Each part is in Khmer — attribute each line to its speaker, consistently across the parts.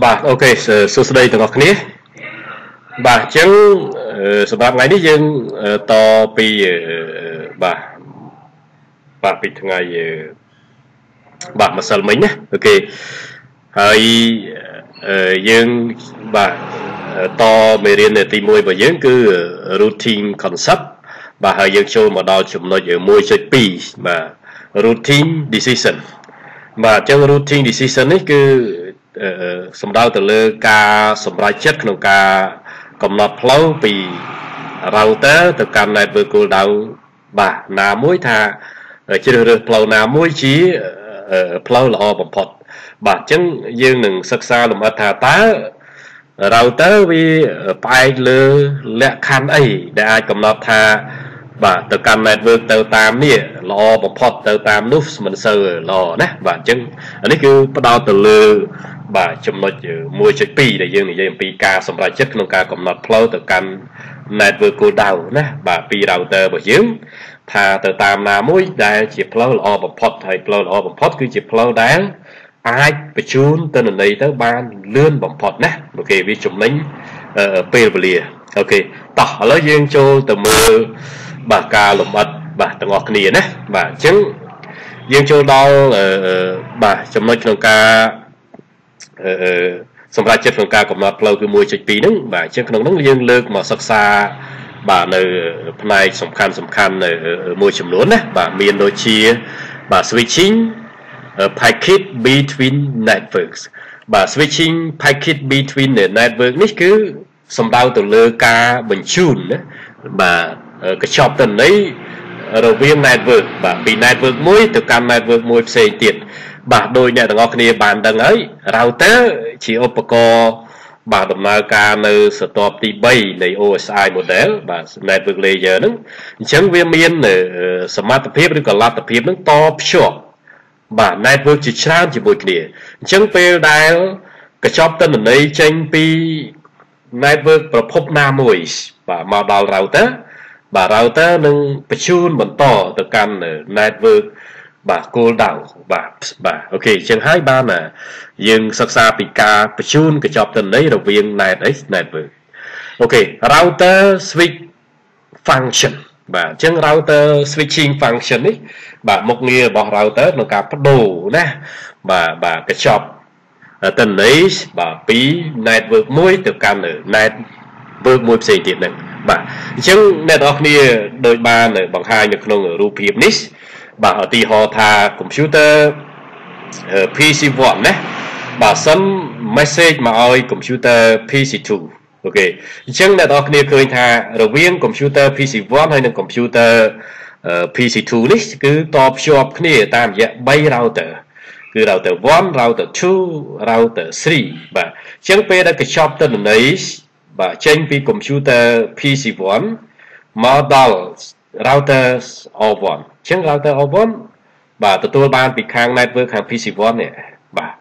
Speaker 1: បាទ OK សួស្តីទាំងអស់គ្នាបាទអញ្ចឹងសម្រាប់ថ្ងៃនេះយើងតពីបាទបាទពីថ្ងៃបាទម្សិលមិញណា OK ហើយយើងបាទតមេរៀនទី1របស់យើងគឺ routing concept បាទហើយយើងចូលមកដល់ចំណុច1.2បាទ routing decision បាទអញ្ចឹង routine decision នេះគឺ សំដៅទៅលើការសម្រេចចិត្តក្នុងការកំណត់ផ្លូវពី router ទៅកាន់ network cooldown បាទណាមួយថាជ្រើសរើសផ្លូវណាមួយជាផ្លូវល្អបំផុត បាទអញ្ចឹងយើងនឹងសិក្សាលម្អិតថាតើ router វាផ្អែកលើលក្ខខណ្ឌអីដែលអាចកំណត់ថាបាទទៅកាន់ network ទៅតាមនេះល្អបំផុតទៅតាមនោះមិនសូវល្អណាបាទអញ្ចឹងនេះគឺផ្ដោតទៅលើ បាទចំណុច1.2ដែលយើងនិយាយអំពីការសម្រេចចិត្តក្នុងការកំណត់ផ្លូវទៅកាន់ network cooldown ណាបាទពី router របស់យើងថាទៅតាមណាមួយដែលជាផ្លូវល្អបំផុតហើយផ្លូវល្អបំផុតគឺជាផ្លូវដែលអាចបញ្ជូនទិន្នន័យទៅបានលឿនបំផុតណាអូខេវាចំណេញពេលវេលាអូខេតោះឥឡូវយើងចូលទៅមើលបាទការលម្អិតបាទទាំងអស់គ្នាណាបាទអញ្ចឹងយើងចូលដល់បាទចំណុចក្នុងការអឺ សម្រាប់ចិត្តក្នុងការកំណត់ផ្លូវគឺ1.2ហ្នឹងបាទអញ្ចឹងក្នុងហ្នឹងយើងលើកមកសិក្សាបាទនៅផ្នែកសំខាន់សំខាន់នៅមួយចំនួនណាបាទមានដូចជាបាទ switching packet between networks បាទ switching packet between the network នេះគឺសំដៅទៅលើការបញ្ជូនណាបាទកញ្ចប់ទិន្នន័យរវាង network បាទពី network មួយទៅកាន់ network មួយផ្សេងទៀត បាទដោយអ្នកទាំងអស់គ្នាបានដឹងហើយ router ជាឧបករណ៍បាទដំណើរការនៅស្ទាប់ទី3នៃ OSI model បាទ network layer ហ្នឹងអញ្ចឹងវាមាន សមត្ថភាពឬក៏លទ្ធភាពហ្នឹងតភ្ជាប់បាទ network ជាច្រើនជាមួយគ្នាអញ្ចឹងពេលដែលកញ្ចប់ទិន្នន័យចេញពី network ប្រភពណាមួយបាទមកដល់ router បាទ router នឹងបញ្ជូនបន្តទៅកាន់ network បាទ cool down បាទបាទអូខេអញ្ចឹងហើយបានយើងសិក្សាពីការបញ្ជូនកញ្ចប់ទិន្នន័យរវាង net អី network អូខេ router switch function បាទអញ្ចឹង router switching function នេះបាទមុខងាររបស់ router ក្នុងការបដូរណាបាទបាទកញ្ចប់ទិន្នន័យបាទពី network មួយទៅកាន់ network មួយផ្សេងទៀតហ្នឹងបាទអញ្ចឹងអ្នកនរគ្នាដោយបានបង្ហាញនៅក្នុងរូបភាពនេះ បាទឧទាហរណ៍ថា computer PC1 ណាបាទសិន message មកឲ្យ computer PC2 អូខេអញ្ចឹងអ្នកនរគ្នាឃើញថារវាង computer PC1 ហើយនិង computer PC2 នេះគឺតភ្ជាប់គ្នាតាមរយៈ3 router គឺ router 1 router 2 router 3បាទអញ្ចឹងពេលដែលកញ្ចប់ទិន្នន័យបាទចេញពី computer PC1 មកដល់ router O1 អញ្ចឹង router O1 បាទទទួលបានពីខាង network ខាង PC1 នេះបាទ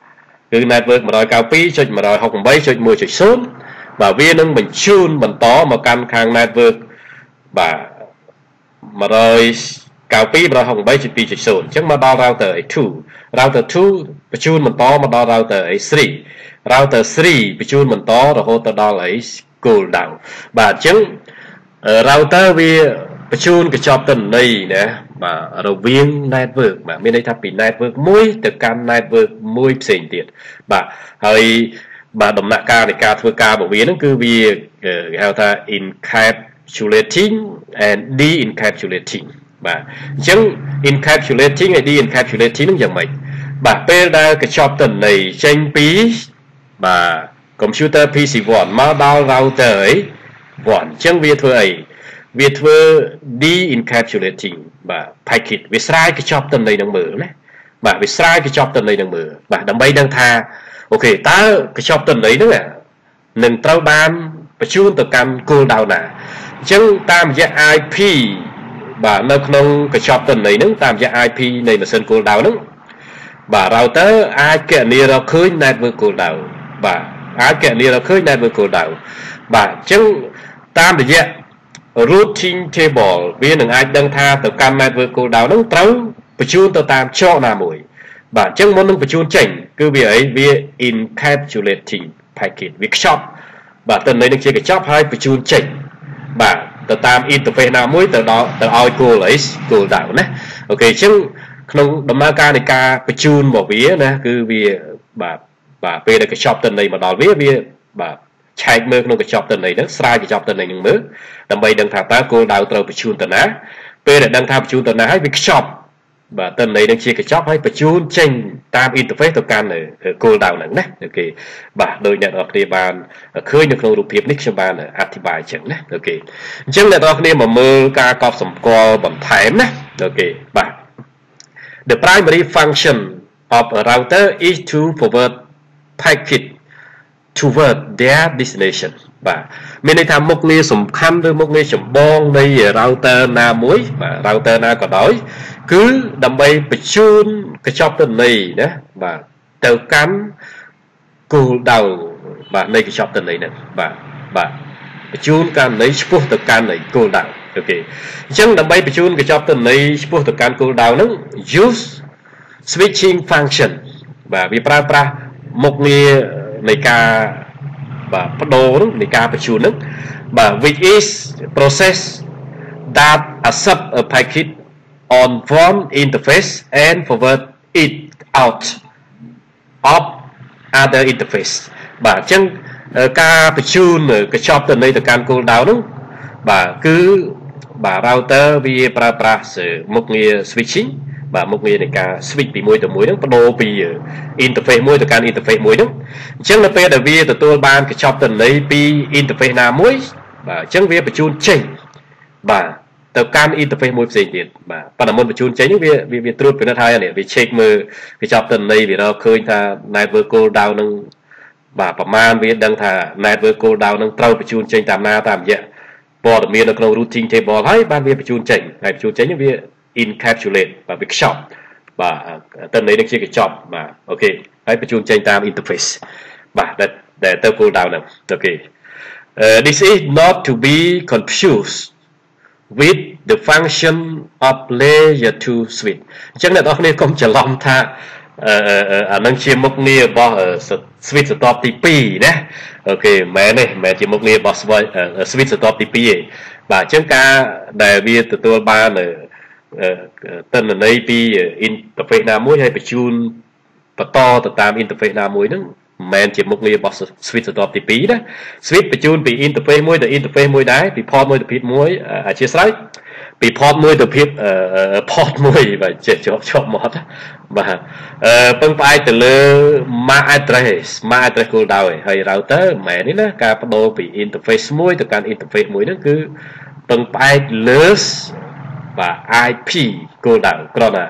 Speaker 1: គឺ network 192.168.1.0បាទវានឹងបញ្ជូនបន្តមកកាន់ខាង network បាទ192.168.2.0អញ្ចឹងមកដល់ router A2 router 2បញ្ជូនបន្តមកដល់ router A3 router 3បញ្ជូនបន្តរហូតទៅដល់អី cool down បាទអញ្ចឹង router វាបញ្ជូនកញ្ចប់ទិន្នន័យណា បាទរវាង network បាទមានន័យថាពី network មួយទៅកាន់ network មួយផ្សេងទៀតបាទហើយបាទដំណាក់កាលនៃការធ្វើការរបស់វាហ្នឹងគឺវាគេហៅថា encapsulating and de-encapsulating បាទអញ្ចឹង encapsulating ហើយ de-encapsulating ហ្នឹងយ៉ាងម៉េចបាទពេលដែលកញ្ចប់ទិន្នន័យចេញពីបាទ computer PC1 មកដល់ router អី1អញ្ចឹងវាធ្វើអី វាធ្វើ de-encapsulating បាទ packet វាស្រាយកញ្ចប់ទិន្នន័យនឹងមើលណាបាទវាស្រាយកញ្ចប់ទិន្នន័យនឹងមើលបាទដើម្បីដឹងថាអូខេតើកញ្ចប់ទិន្នន័យហ្នឹងនឹងត្រូវបានបញ្ជូនទៅកាន់ cool down ណាអញ្ចឹងតាមរយៈ IP បាទនៅក្នុងកញ្ចប់ទិន្នន័យហ្នឹងតាមរយៈ IP នៃម៉ាស៊ីន cool down ហ្នឹងបាទ router អាចគណនារកឃើញ network cool down បាទអាចគណនារកឃើញ network cool down បាទអញ្ចឹងតាមរយៈ routing table វានឹងអាចដឹងថាទៅកាន់ network cooldown ហ្នឹងត្រូវបញ្ជូនទៅតាមច្រកណាមួយ បាទអញ្ចឹងមុននឹងបញ្ជូនចេញ គឺវាអីវា encapsulating packet វាខ្ចប់បាទទៅន័យនឹងជាកញ្ចប់ហើយបញ្ជូនចេញបាទទៅតាម interface ណាមួយទៅដល់ទៅឲ្យគោលអីគោលដៅណាអូខេអញ្ចឹងក្នុងដំណើរការនៃការបញ្ជូនរបស់វាណាគឺវាបាទបាទពេលដែលកញ្ចប់ទិន្នន័យមកដល់វាវាបាទ ឆែកមើលក្នុងកញ្ចប់ទិន្នន័យហ្នឹងស្រាយកញ្ចប់ទិន្នន័យហ្នឹងមើលដើម្បីដឹងថាតើគោលដៅត្រូវបញ្ជូនទៅណាពេលដែលដឹងថាបញ្ជូនទៅណាហើយវាខ្ចប់បាទទិន្នន័យនឹងជាកញ្ចប់ហើយបញ្ជូនចេញតាម interface ទៅកាន់គោលដៅហ្នឹងណា OK បាទដោយអ្នកទាំងអស់គ្នាបានឃើញនៅក្នុងរូបភាពនេះខ្ញុំបានអធិប្បាយអញ្ចឹងណា OK អញ្ចឹងអ្នកទាំងអស់គ្នាមកមើលការកត់សម្គាល់បន្ថែមណា OKបាទ The primary function of a router is to forward packet toward their destination បាទមានន័យថាមុខងារសំខាន់ឬមុខងារចម្បងនៃ router ណាមួយបាទ router ណាក៏ដោយ គឺដើម្បីបញ្ជូនកញ្ចប់ទិន្នន័យណាបាទទៅកាន់គោលដៅបាទនៃកញ្ចប់ទិន្នន័យហ្នឹងបាទបាទបញ្ជូនករណីឆ្ពោះទៅកាន់នៃគោលដៅអូខេអញ្ចឹងដើម្បីបញ្ជូនកញ្ចប់ទិន្នន័យឆ្ពោះទៅកាន់គោលដៅហ្នឹង use switching function បាទវាប្រើប្រាស់មុខងារ នៃការបដូរនៃការបញ្ជូនហ្នឹងបាទ which is process that accept a packet on one interface and forward it out of other interface បាទអញ្ចឹងការបញ្ជូនកញ្ចប់ទៅនៃទៅកាន់គោលដៅហ្នឹងបាទគឺបាទ router វាប្រើប្រាស់មុខងារ switching បាទមុខងារនៃការ switch ពីមួយទៅមួយហ្នឹងបដូរពី interface មួយទៅកាន់ interface មួយហ្នឹងអញ្ចឹងនៅពេលដែលវាទទួលបានកញ្ចប់ទិន្នន័យពី interface ណាមួយបាទអញ្ចឹងវាបញ្ជូនចេញបាទទៅកាន់ interface មួយផ្សេងទៀតបាទប៉ុន្តែមុនបញ្ជូនចេញនេះវាវាត្រួតពិនិត្យហើយនេះវា check មើលកញ្ចប់ទិន្នន័យវារកឃើញថា network cool down នឹងបាទប្រមាណវាដឹងថា network cool down នឹងត្រូវបញ្ជូនចេញតាមណាតាមរយៈព័ត៌មាននៅក្នុង routing table ហើយបានវាបញ្ជូនចេញហើយបញ្ជូនចេញវា encapsulate បាទវាខ្ចប់បាទតើន័យនឹងជាកញ្ចប់បាទអូខេហើយបញ្ជូនចេញតាម interface បាទដែលដែលទៅ cool down ហ្នឹងអូខេ this is not to be confused with the function of layer 2 switch អញ្ចឹងអ្នកនរគ្នាកុំច្រឡំថាអានឹងជាមុខងាររបស់ switch ស្ទាប់ទី2ណាអូខេមែនទេមែនជាមុខងាររបស់ switch ស្ទាប់ទី2ទេបាទអញ្ចឹងការដែលវាទទួលបាន ទិន្នន័យពី interface ណាមួយហើយបញ្ជូនបន្តទៅតាម interface ណាមួយហ្នឹងមិនមែនជាមុខងាររបស់ switch ស្ទាប់ទី2ណា switch បញ្ជូនពី interface មួយទៅ interface មួយដែរពី port មួយទៅ port មួយអធិស្ឋានពី port មួយទៅ port port មួយបាទចេះជាប់ជាប់មាត់បាទអឺពឹងផ្អែកទៅលើ MAC address MAC address គោលដៅហើយ router មិនមែននេះណាការបដូរពី interface មួយទៅកាន់ interface មួយហ្នឹងគឺពឹងផ្អែកលើ បាទ IP គោលដៅគ្រាន់តែ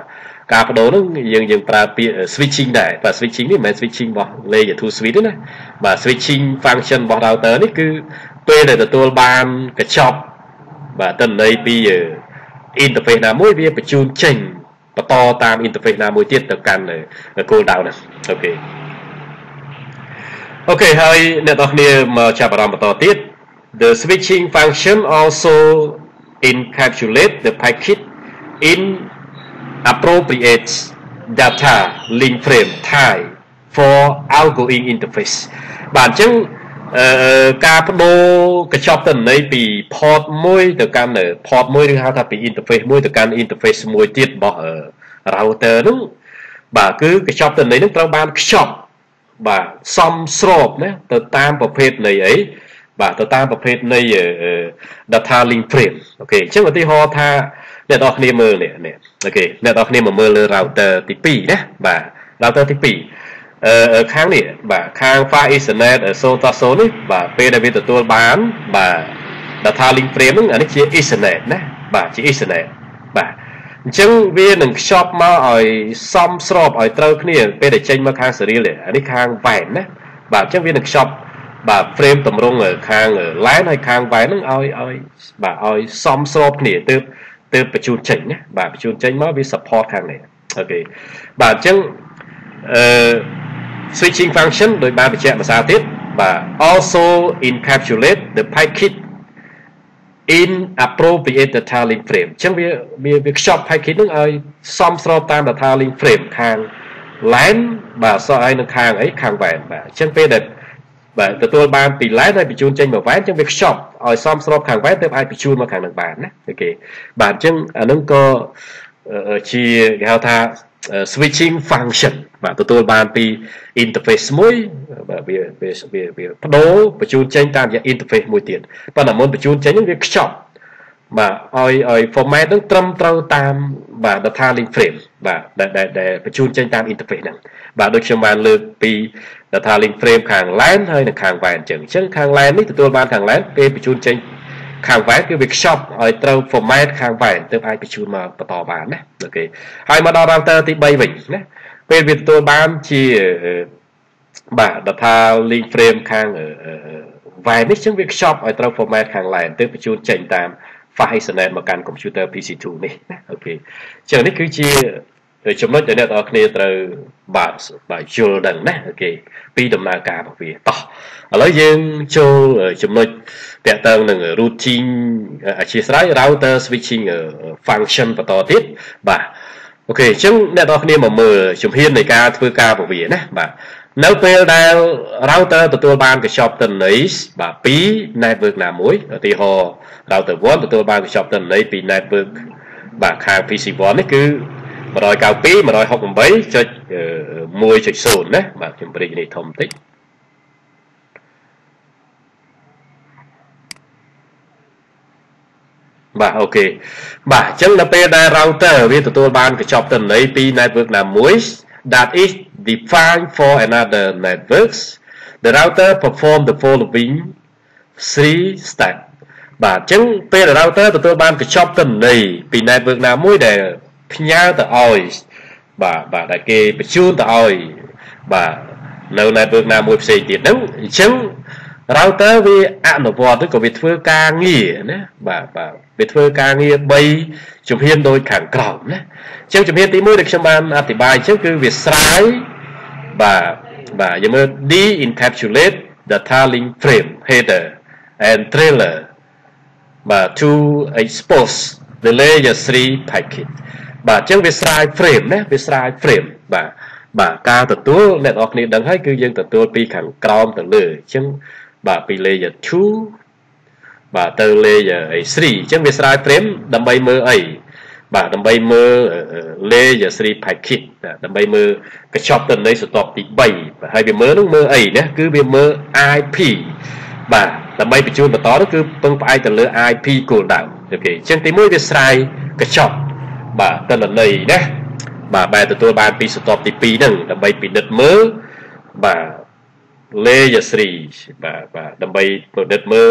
Speaker 1: ការបដូរហ្នឹងយើងយើងប្រើពាក្យ switching ដែរបាទ switching នេះមិនមែន switching របស់ layer 2 switch ទេណាបាទ switching function របស់ router នេះគឺពេលដែលទទួលបានកញ្ចប់បាទទិន្នន័យពី interface ណាមួយវាបញ្ជូនចេញបន្តតាម interface ណាមួយទៀតទៅកាន់គោលដៅហ្នឹងអូខេអូខេហើយអ្នកនរគ្នាមកចាប់អារម្មណ៍បន្តទៀត the switching function also encapsulate the packet in appropriate data link frame type for outgoing interface បាទអញ្ចឹងអឺការបដូរកញ្ចប់ទិន្នន័យពី port មួយទៅកាន់ port មួយឬហៅថាពី interface មួយទៅកាន់ interface មួយទៀតរបស់ router ហ្នឹងបាទគឺកញ្ចប់ទិន្នន័យហ្នឹងត្រូវបានខ្ចប់បាទសំស្របណាទៅតាមប្រភេទនៃអី បាទទៅតាមប្រភេទនៃ data link frame អូខេអញ្ចឹងឧទាហរណ៍ថាអ្នកនរគ្នាមើលនេះនេះអូខេអ្នកនរគ្នាមកមើលលើ router ទី2ណាបាទ router ទី2អឺខាងនេះបាទខាង Far Ethernet 0.0នេះបាទពេលដែលវាទទួលបានបាទ data link frame ហ្នឹងអានេះជា Ethernet ណាបាទជា Ethernet បាទអញ្ចឹងវានឹងខ្ចប់មកឲ្យសមស្របឲ្យត្រូវគ្នាពេលដែលចេញមកខាង serial អានេះខាង WAN ណាបាទអញ្ចឹងវានឹងខ្ចប់ បាទ frame តម្រង់ខាង line ហើយខាង WAN ហ្នឹងឲ្យឲ្យបាទឲ្យសមស្របគ្នាទើបទើបបញ្ជូនចេញណាបាទបញ្ជូនចេញមកវា support ខាងនេះអូខេបាទអញ្ចឹងអឺ switching function ដោយបានបញ្ជាក់ភាសាទៀតបាទ also encapsulate the packet in appropriate data link frame អញ្ចឹងវាវាវាខ្ចប់ packet ហ្នឹងឲ្យសមស្របតាម data link frame ខាង LAN បាទសក់ឲ្យនៅខាងអីខាងវ៉ែនបាទអញ្ចឹងពេលដែល បាទទទួលបានពី LAN ហើយបញ្ជូនចេញមកវ៉ែនអញ្ចឹងវាខ្ចប់ឲ្យសមស្របខាងវ៉ែនទើបអាចបញ្ជូនមកខាងនឹងបានណាអូខេបាទអញ្ចឹងអានឹងក៏ជាគេហៅថា switching function បាទទទួលបានពី interface មួយបាទវាវាវាវាបដូរបញ្ជូនចេញតាមរយៈ interface មួយទៀតប៉ុន្តែមុនបញ្ជូនចេញហ្នឹងវាខ្ចប់ បាទឲ្យឲ្យ format ហ្នឹងត្រឹមត្រូវតាមបាទ data link frame បាទដែលដែលបញ្ជូនចេញតាម interface ហ្នឹងបាទដូចខ្ញុំបានលើកពី data link frame ខាង LAN ហើយនិងខាង WAN អញ្ចឹងអញ្ចឹងខាង LAN នេះទទួលបានខាង LAN ពេលបញ្ជូនចេញខាង WAN គឺវាខ្ចប់ឲ្យត្រូវ format ខាង WAN ទើបអាចបញ្ជូនមកបន្តបានណាអូខេហើយមកដល់ router ទី3វិញណាពេលវាទទួលបានជាបាទ data link frame ខាង WAN នេះចឹងវាខ្ចប់ឲ្យត្រូវ format ខាង LAN ទើបបញ្ជូនចេញតាម file Ethernet មកកាន់ computer PC2 នេះណាអូខេចឹងនេះគឺជាចំណុចដែលអ្នកទាំងអស់គ្នាត្រូវបាទបាទយល់ដឹងណាអូខេពីដំណើរការរបស់វាតោះឥឡូវយើងចូលចំណុចតាក់ទងនឹង routine អធិស្ឋាន router switching function បន្តទៀតបាទអូខេអញ្ចឹងអ្នកទាំងអស់គ្នាមកមើលជំហាននៃការធ្វើការរបស់វាណាបាទ នៅពេលដែល router ទទួលបានកញ្ចប់ទិន្នន័យបាទពី network ណាមួយឧទាហរណ៍ router 1ទទួលបានកញ្ចប់ទិន្នន័យពី network បាទខាង PC1 នេះគឺ192 168.1.0ណាបាទខ្ញុំព្រីនេះធំបន្តិចបាទអូខេបាទអញ្ចឹងនៅពេលដែល router វាទទួលបានកញ្ចប់ទិន្នន័យពី network ណាមួយ that is defined for another networks the router perform the following three steps បាទអញ្ចឹងពេល router ទទួលបានកញ្ចប់ទិន្នន័យពី network ណាមួយដែលផ្ញើទៅឲ្យបាទបាទដែលគេបញ្ជូនទៅឲ្យបាទនៅ network ណាមួយផ្សេងទៀតហ្នឹងអញ្ចឹង router វាអនុវត្តទៅក៏វាធ្វើការងារណាបាទបាទ វាធ្វើការងារ3ជំហានដូចខាងក្រោមណាអញ្ចឹងជំហានទី1ដែលខ្ញុំបានអធិប្បាយអញ្ចឹងគឺវាស្រាយបាទបាទយើងមើល D encapsulate data link frame header and trailer បាទ to expose the layer 3 packet បាទអញ្ចឹងវាស្រាយ frame ណាវាស្រាយ frame បាទបាទការទទួលអ្នកនរគ្នាដឹងហើយគឺយើងទទួលពីខាងក្រោមទៅលើអញ្ចឹងបាទពី layer 2 បាទទៅ layer 3អញ្ចឹងវាស្រាយ frame ដើម្បីមើលអីបាទដើម្បីមើល layer 3 packet ដើម្បីមើលកញ្ចប់ទិន្នន័យស្រទាប់ទី3ហើយវាមើលនោះមើលអីណាគឺវាមើល IP បាទដើម្បីបញ្ជូនបន្តនោះគឺពឹងផ្អែកទៅលើ IP cool down អូខេអញ្ចឹងទី1វាស្រាយកញ្ចប់បាទទិន្នន័យណាបាទបែរទទួលបានពីស្ទប់ទី2ហ្នឹងដើម្បីពិនិត្យមើលបាទ layer 3បាទបាទដើម្បីពិនិត្យមើល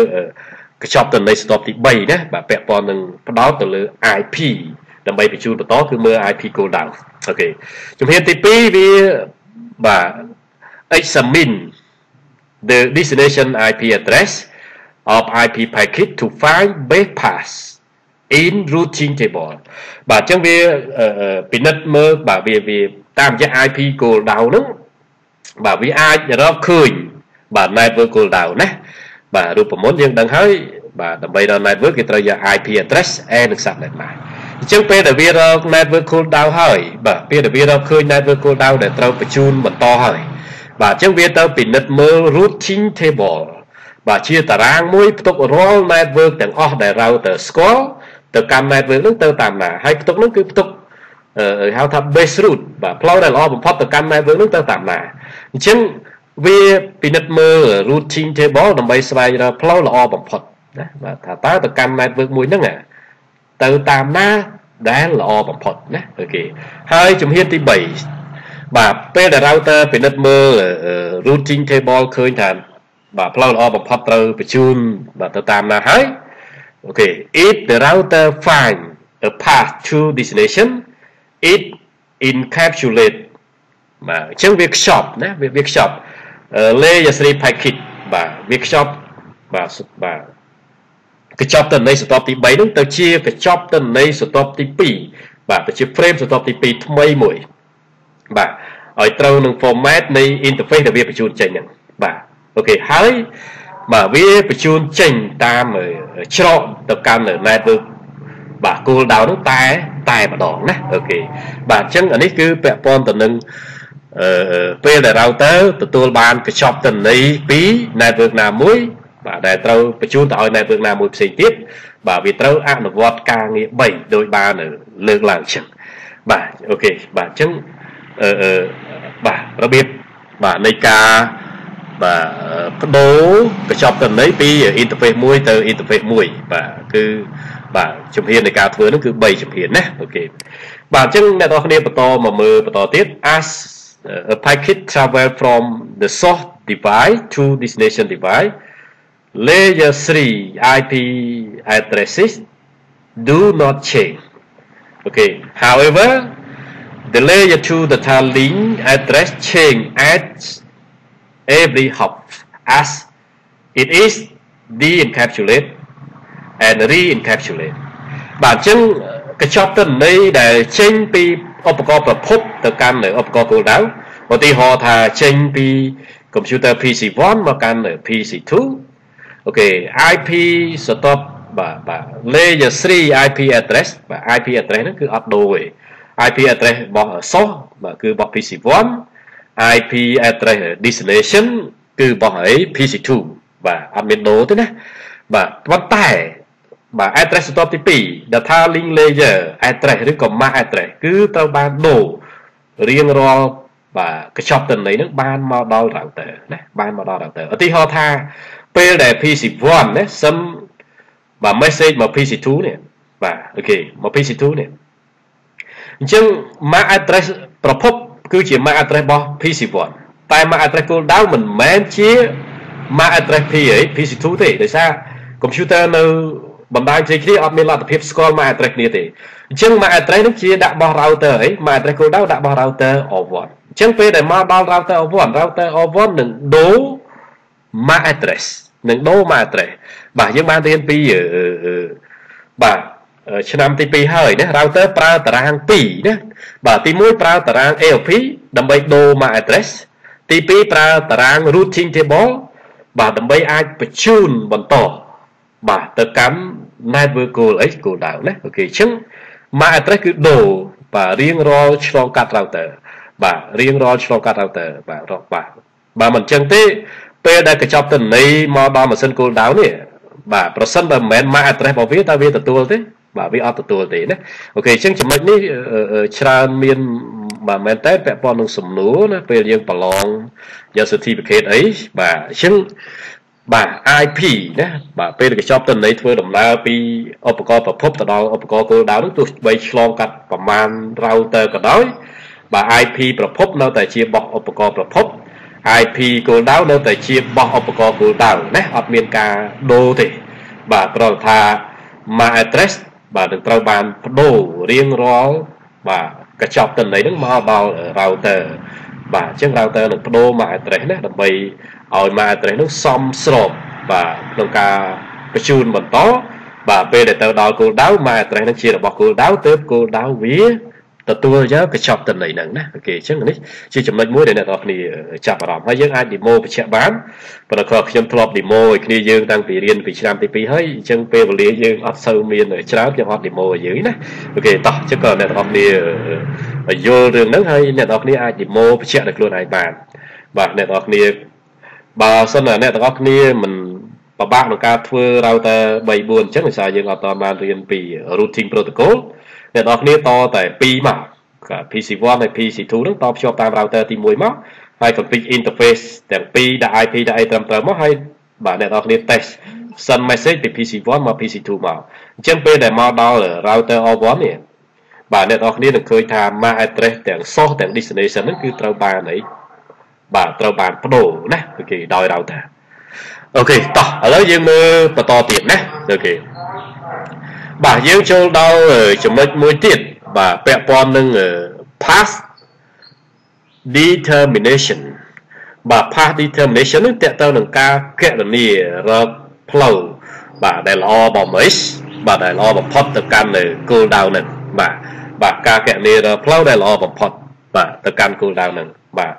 Speaker 1: កញ្ចប់ទិន្នន័យស្ទប់ទី3ណាបាទពាក់ព័ន្ធនឹងផ្ដោតទៅលើ IP ដើម្បីបញ្ជូនបន្តគឺមើល IP cool down អូខេជំហានទី2វាបាទ examine the destination IP address of IP packet to find base path in routing table បាទអញ្ចឹងវាពិនិត្យមើលបាទវាវាតាមរយៈ IP goal down ហ្នឹងបាទវាអាចរកឃើញបាទ network goal down ណា បាទរូបមន្តយើងដឹងហើយបាទដើម្បីរក network គេត្រូវយក IP address and និង subnet mask អញ្ចឹងពេលដែលវារក network cool down ហើយបាទពេលដែលវារកឃើញ network cool down ដែលត្រូវបញ្ជូនបន្តហើយបាទអញ្ចឹងវាទៅពិនិត្យមើល routing table បាទជាតារាងមួយផ្ទុករាល់ network ទាំងអស់ដែល router ស្គាល់ទៅកាន់ network ហ្នឹងទៅតាមណាហើយផ្ទុកហ្នឹងគឺផ្ទុកហៅថា base route បាទផ្លូវដែលល្អបំផុតទៅកាន់ network ហ្នឹងទៅតាមណាអញ្ចឹង វាពិនិត្យមើល routing table ដើម្បីស្វែងរកផ្លូវល្អបំផុតណាបាទថាតើទៅកាន់ network មួយហ្នឹងទៅតាមណាដែលល្អបំផុតណាអូខេហើយជំហានទី3បាទពេលដែល router ពិនិត្យមើល routing table ឃើញថាបាទផ្លូវល្អបំផុតត្រូវបញ្ជូនបាទទៅតាមណាហើយ Okay, if the router find a path to destination, it encapsulate បាទអញ្ចឹងវាខ្ចប់ណាវាវាខ្ចប់ layer 3 packet បាទវាខ្ចប់បាទបាទកញ្ចប់ទិន្នន័យស្រទាប់ទី3ហ្នឹងទៅជាកញ្ចប់ទិន្នន័យស្រទាប់ទី2បាទទៅជា frame ស្រទាប់ទី2ថ្មីមួយបាទឲ្យត្រូវនឹង format នៃ interface ដែលវាបញ្ជូនចេញហ្នឹងបាទអូខេហើយបាទវាបញ្ជូនចេញតាមច្រកទៅកាន់ network បាទ cool down នោះតែតែម្ដងណាអូខេបាទអញ្ចឹងអានេះគឺពាក់ព័ន្ធទៅនឹងអឺ ពេលដែល router ទទួលបានកញ្ចប់ទិន្នន័យពី network ណាមួយបាទដែលត្រូវបញ្ជូនទៅឲ្យ network ណាមួយផ្សេងទៀតបាទវាត្រូវអនុវត្តការងារ3ដោយបានលើកឡើងចឹងបាទ OK បាទអញ្ចឹងអឺបាទរបៀបបាទនៃការបាទបដូរកញ្ចប់ទិន្នន័យពី interface មួយទៅ interface មួយបាទគឺបាទជំហាននៃការធ្វើនោះគឺ3ជំហានណាអូខេបាទអញ្ចឹងអ្នកនរគ្នាបន្តមកមើលបន្តទៀត as a packet travel from the source device to destination device layer 3 IP addresses do not change okay however the layer 2 data link address change at every hop as it is de-encapsulate and re-encapsulate បាទអញ្ចឹងកញ្ចប់ទិន្នន័យដែលចេញពីឧបករណ៍ប្រភព ទៅកាន់នៅឧបករណ៍គោលដៅឧទាហរណ៍ថាចេញពី computer PC1 មកកាន់ PC2 អូខេ IP ស្ទប់បាទបាទ layer 3 IP address បាទ IP address ហ្នឹងគឺអត់ដូរទេ IP address របស់ source បាទគឺរបស់ PC1 IP address destination គឺរបស់អី PC2 បាទអត់មានដូរទេណាបាទប៉ុន្តែបាទ address បន្ទាប់ទី2 data link layer address ឬក៏ MAC address គឺត្រូវបានដូរ រៀងរាល់បាទកញ្ចប់ទិន្នន័យនឹងបានមកដល់ router ណាបានមកដល់ router ឧទាហរណ៍ថាពេលដែល PC1 ណាសិនបាទ message មក PC2 នេះបាទអូខេមក PC2 នេះអញ្ចឹង MAC address ប្រភព គឺជា MAC address របស់ PC1 តែ MAC address គោលដៅមិនមែនជា MAC address P អី PC2 ទេដោយសារ computer នៅ បណ្ដាញផ្សេងគ្នាអត់មានលទ្ធភាពស្គាល់ MAC address គ្នាទេអញ្ចឹង MAC address នោះជាដាក់បោះ router អី MAC address គោលដៅដាក់បោះ router O1 អញ្ចឹងពេលដែលមកដល់ router O1 router O1 នឹងដូរ MAC address នឹងដូរ MAC address បាទយើងបានរៀនពីបាទឆ្នាំទី2ហើយណា router ប្រើតារាង2ណាបាទទី1ប្រើតារាង AOP ដើម្បីដូរ MAC address ទី2ប្រើតារាង routing table បាទដើម្បីអាចបញ្ជូនបន្ត បាទទៅកាន់ network goal អី goal ដៅណាអូខេអញ្ចឹង MAC address គឺដូរបាទរៀងរាល់ឆ្លងកាត់ router បាទរៀងរាល់ឆ្លងកាត់ router បាទរកបាទបើមិនអញ្ចឹងទេពេលដែលកញ្ចប់ទិន្នន័យមកដល់ម៉ាស៊ីន goal ដៅនេះបាទប្រសិនបើមិនមែន MAC address របស់វាតើវាទទួលទេបាទវាអត់ទទួលទេណាអូខេអញ្ចឹងចំណុចនេះច្រើនមានបាទមែនតើពាក់ព័ន្ធនឹងសំណួរណាពេលយើងប្រឡងយក certificate អីបាទអញ្ចឹង បាទ IP ណាបាទពេលកញ្ចប់ទិន្នន័យធ្វើដំណើរពីឧបករណ៍ប្រភពទៅដល់ឧបករណ៍គោលដៅនោះទោះបីឆ្លងកាត់ប្រមាណ router ក៏ដោយបាទ IP ប្រភពនៅតែជាបោះឧបករណ៍ប្រភព IP គោលដៅនៅតែជាបោះឧបករណ៍គោលដៅណាអត់មានការដូរទេ បាទប្រហែលថា MAC address បាទនឹងត្រូវបានបដូររៀងរាល់បាទកញ្ចប់ទិន្នន័យនឹងមកដល់ router បាទអញ្ចឹង router នឹងបដូរ MAC address ណាដើម្បីឲ្យ MAC address នោះសមស្របបាទក្នុងការបញ្ជូនបន្តបាទពេលដែលទៅដល់គោលដៅ MAC address នឹងជារបស់គោលដៅទើបគោលដៅវាទទួលយកកញ្ចប់ទិន្នន័យហ្នឹងណាអូខេអញ្ចឹងនេះជាចំណុចមួយដែលអ្នកនរគ្នាចាប់អារម្មណ៍ហើយយើងអាច demo បញ្ជាក់បានប៉ុន្តែខ្ញុំធ្លាប់ demo ឲ្យគ្នាយើងតាំងពីរៀនពីឆ្នាំទី2ហើយអញ្ចឹងពេលវេលាយើងអត់សូវមានច្រើនខ្ញុំអត់ demo ឲ្យយើងណាអូខេតោះអញ្ចឹងក៏អ្នកនរគ្នា យល់រឿងហ្នឹងហើយអ្នកនរគ្នាអាច demo បញ្ជាក់ដោយខ្លួនឯងបានបាទអ្នកនរគ្នាបើសិនណាអ្នកទាំងអស់គ្នាមិនពិបាកក្នុងការធ្វើ router 3 4អញ្ចឹងដោយសារយើងអត់តបានរៀនពី routing protocol អ្នកនរគ្នាតតែ2មក PC1 ហើយ PC2 ហ្នឹងតភ្ជាប់តាម router ទី1មកហើយ config interface ទាំងពីរដាក់ IP ដាក់អីត្រឹមត្រូវមកហើយបាទអ្នកនរគ្នា test send message ពី PC1 មក PC2 មកអញ្ចឹងពេលដែលមកដល់ router O1 នេះ បាទអ្នកនរគ្នានឹងឃើញថា MAC address ទាំង source ទាំង destination ហ្នឹងគឺត្រូវបានអីបាទត្រូវបានប្តូរណា OK ដោយ router អូខេតោះឥឡូវយើងមើលបន្តទៀតណា OK បាទយើងចូលដល់ចំណុចមួយទៀតបាទពាក់ព័ន្ធនឹង path determination បាទ path determination នឹងទាក់ទងទៅនឹងការគណនារកផ្លូវបាទដែលល្អបំមេសបាទដែលល្អបំផុតទៅកាន់នៅគោលដៅនឹង បាទបាទការកណនារកផ្លូវដែលល្អបំផុតបាទទៅកាន់គោលដៅនឹងបាទ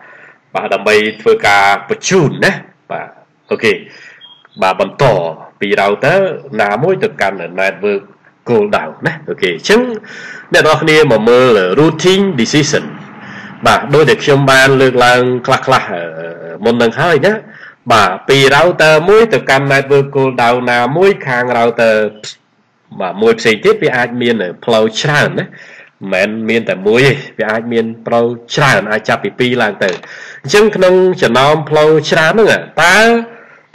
Speaker 1: បាទដើម្បីធ្វើការបញ្ជូនណាបាទអូខេបាទបន្តពី router ណាមួយទៅកាន់ network គោលដៅណាអូខេអញ្ចឹងអ្នកនរគ្នាមកមើល routing decision បាទដូចតែខ្ញុំបានលើកឡើងខ្លះខ្លះមុននឹងហើយណាបាទពី router មួយទៅកាន់ network cool down ណាមួយខាង router បាទមួយផ្សេងទៀតវាអាចមានផ្លូវច្រើនណាមិនមានតែមួយទេវាអាចមានផ្លូវច្រើនអាចចាប់ពី2ឡើងទៅអញ្ចឹងក្នុងចំណោមផ្លូវច្រើនហ្នឹងតើ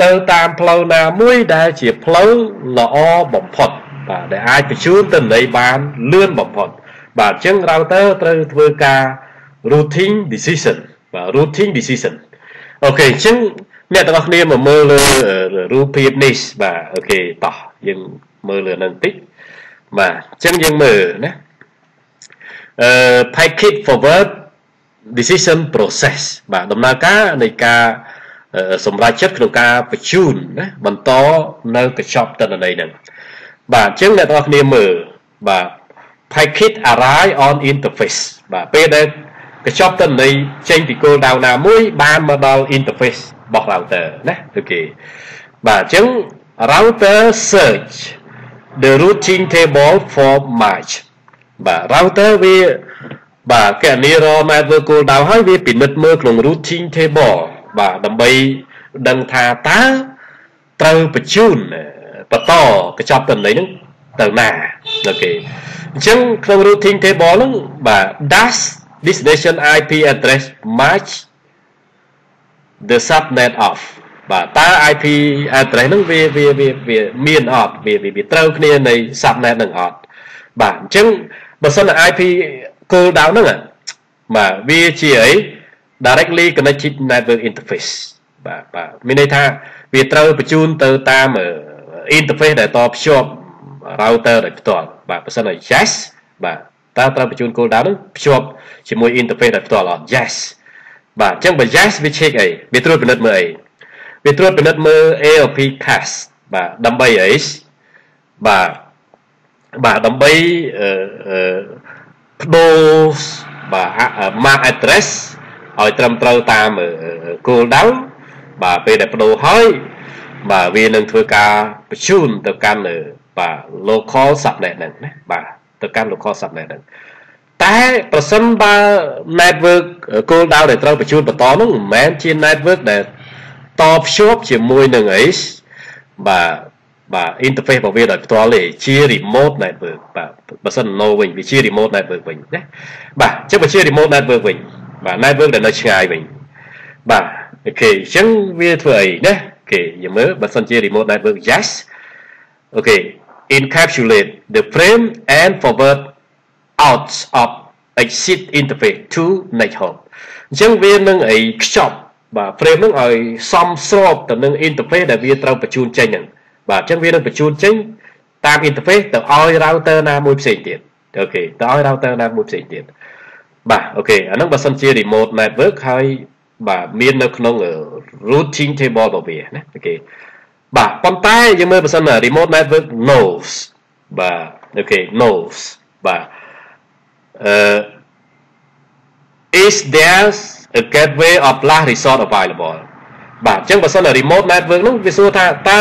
Speaker 1: ទៅតាមផ្លូវណាមួយដែលជាផ្លូវល្អបំផុតបាទដែលអាចបញ្ជូនទៅនៃបានលឿនបំផុតបាទអញ្ចឹង router ត្រូវធ្វើការ routing decision បាទ routing decision អូខេអញ្ចឹងអ្នកទាំងអស់គ្នាមកមើលលើរូបភាពនេះបាទអូខេតោះយើង មើលលើនឹងតិចបាទអញ្ចឹងយើងមើលណាអឺ packet forward decision process បាទដំណើរការនៃការសម្រេចចិត្តក្នុងការបញ្ជូនណាបន្តនៅកញ្ចប់ទិន្នន័យហ្នឹងបាទអញ្ចឹងអ្នកទាំងអស់គ្នាមើលបាទ packet arrive on interface បាទពេលដែលកញ្ចប់ទិន្នន័យចេញពីគោលដៅណាមួយបានមកដល់ interface របស់ router ណាអូខេបាទអញ្ចឹង router search the routing table for match បាទ router វាបាទគណនារក network គោលដៅហើយវាពិនិត្យមើលក្នុង routing table បាទដើម្បីដឹងថាតើត្រូវបញ្ជូនបន្តកញ្ចប់ទិន្នន័យហ្នឹងទៅណា OK អញ្ចឹងក្នុង routing table ហ្នឹងបាទ dash destination IP address match the subnet of បាទតើ IP address ហ្នឹងវាវាវាវាមានអត់វាវាត្រូវគ្នានៃ subnet ហ្នឹងអត់បាទអញ្ចឹងបើសិន IP គោលដៅហ្នឹងបាទវាជាអី directly connected network interface បាទបាទមានន័យថាវាត្រូវបញ្ជូនទៅតាម interface ដែលតភ្ជាប់ router ដោយផ្ទាល់បាទបើសិនជា yes បាទតើត្រូវបញ្ជូនគោលដៅនោះភ្ជាប់ជាមួយ interface ដោយផ្ទាល់អត់ yes បាទអញ្ចឹងបើ yes វា check អីវាត្រួតពិនិត្យមើលអី វាត្រួតពិនិត្យមើល ALP cache បាទដើម្បីអីបាទបាទដើម្បីអឺបដូរបាទ MAC address ឲ្យត្រឹមត្រូវតាមគោលដៅបាទពេលដែលបដូរហើយបាទវានឹងធ្វើការបញ្ជូនទៅកាន់បាទ local subnet ហ្នឹងណាបាទទៅកាន់ local subnet ហ្នឹងតែប្រសិនបើ network គោលដៅដែលត្រូវបញ្ជូនបន្តនោះមិនមែនជា network ដែល តភ្ជាប់ជាមួយនឹងអីបាទបាទ interface របស់វាដោយផ្ទាល់ទេជា remote network បាទបើសិន no វិញវាជា remote network វិញណាបាទអញ្ចឹងបើជា remote network វិញបាទ network ដែលនៅឆ្ងាយវិញបាទ OK អញ្ចឹងវាធ្វើអីណា OK យើងមើលបើសិនជា remote network yes OK encapsulate the frame and forward out of exit interface to next hop អញ្ចឹងវានឹងអីខ្ចប់ បាទ frame នឹងឲ្យសមស្របទៅនឹង interface ដែលវាត្រូវបញ្ជូនចេញហ្នឹងបាទអញ្ចឹងវានឹងបញ្ជូនចេញតាម interface ទៅឲ្យ router ណាមួយផ្សេងទៀត OK ទៅឲ្យ router ណាមួយផ្សេងទៀតបាទ OK អាហ្នឹងបើសិនជា remote network ហើយបាទមាននៅក្នុង routing table របស់វាណា OK បាទប៉ុន្តែយើងមើលបើសិន remote network no បាទ OK no បាទអឺ is there a gateway of last resort available បាទអញ្ចឹងបើសិន remote network នោះវាសួរថាតើ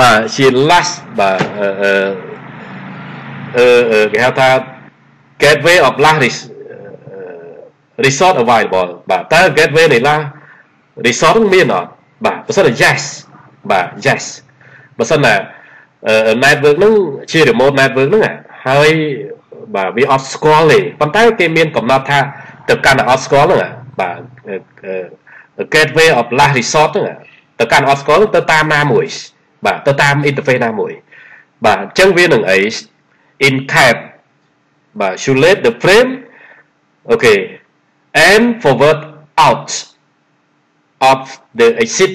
Speaker 1: បាទជា last បាទអឺអឺគេហៅថា gateway of last resort available បាទតើ gateway នៃ last resort មានអត់បាទបើសិន yes បាទ yes បើសិនណា network ហ្នឹងជា remote network ហ្នឹងហើយបាទវាអត់ស្គាល់ទេប៉ុន្តែគេមានកំណត់ថា ទៅកាន់អត់ស្គាល់ហ្នឹងបាទ gateway of last resort ហ្នឹងទៅកាន់អត់ស្គាល់ទៅតាមណាមួយ បាទទៅតាម interface ណាមួយ បាទអញ្ចឹងវានឹងអី encap បាទ isolate the frame okay and forward out of the exit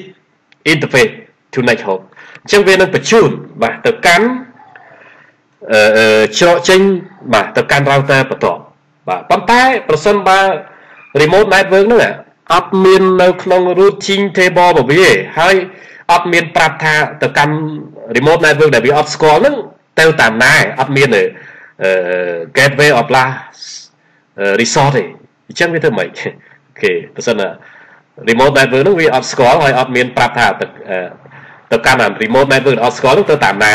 Speaker 1: interface to next hop អញ្ចឹងវានឹងបញ្ជូនបាទទៅកាន់អឺច្រកចេញបាទទៅកាន់ router បន្ទាប់ បាទប៉ុន្តែប្រសិនបើ remote network ហ្នឹងអត់មាននៅក្នុង routing table របស់វាហើយអត់មានប្រាប់ថាទៅកាន់ remote network ដែលវាអត់ស្គាល់ហ្នឹងទៅតាមណាអត់មាន gateway of last resort ទេអញ្ចឹងវាធ្វើម៉េចអូខេបើសិន remote network ហ្នឹងវាអត់ស្គាល់ហើយអត់មានប្រាប់ថាទៅទៅកាន់ remote network អត់ស្គាល់ហ្នឹងទៅតាមណា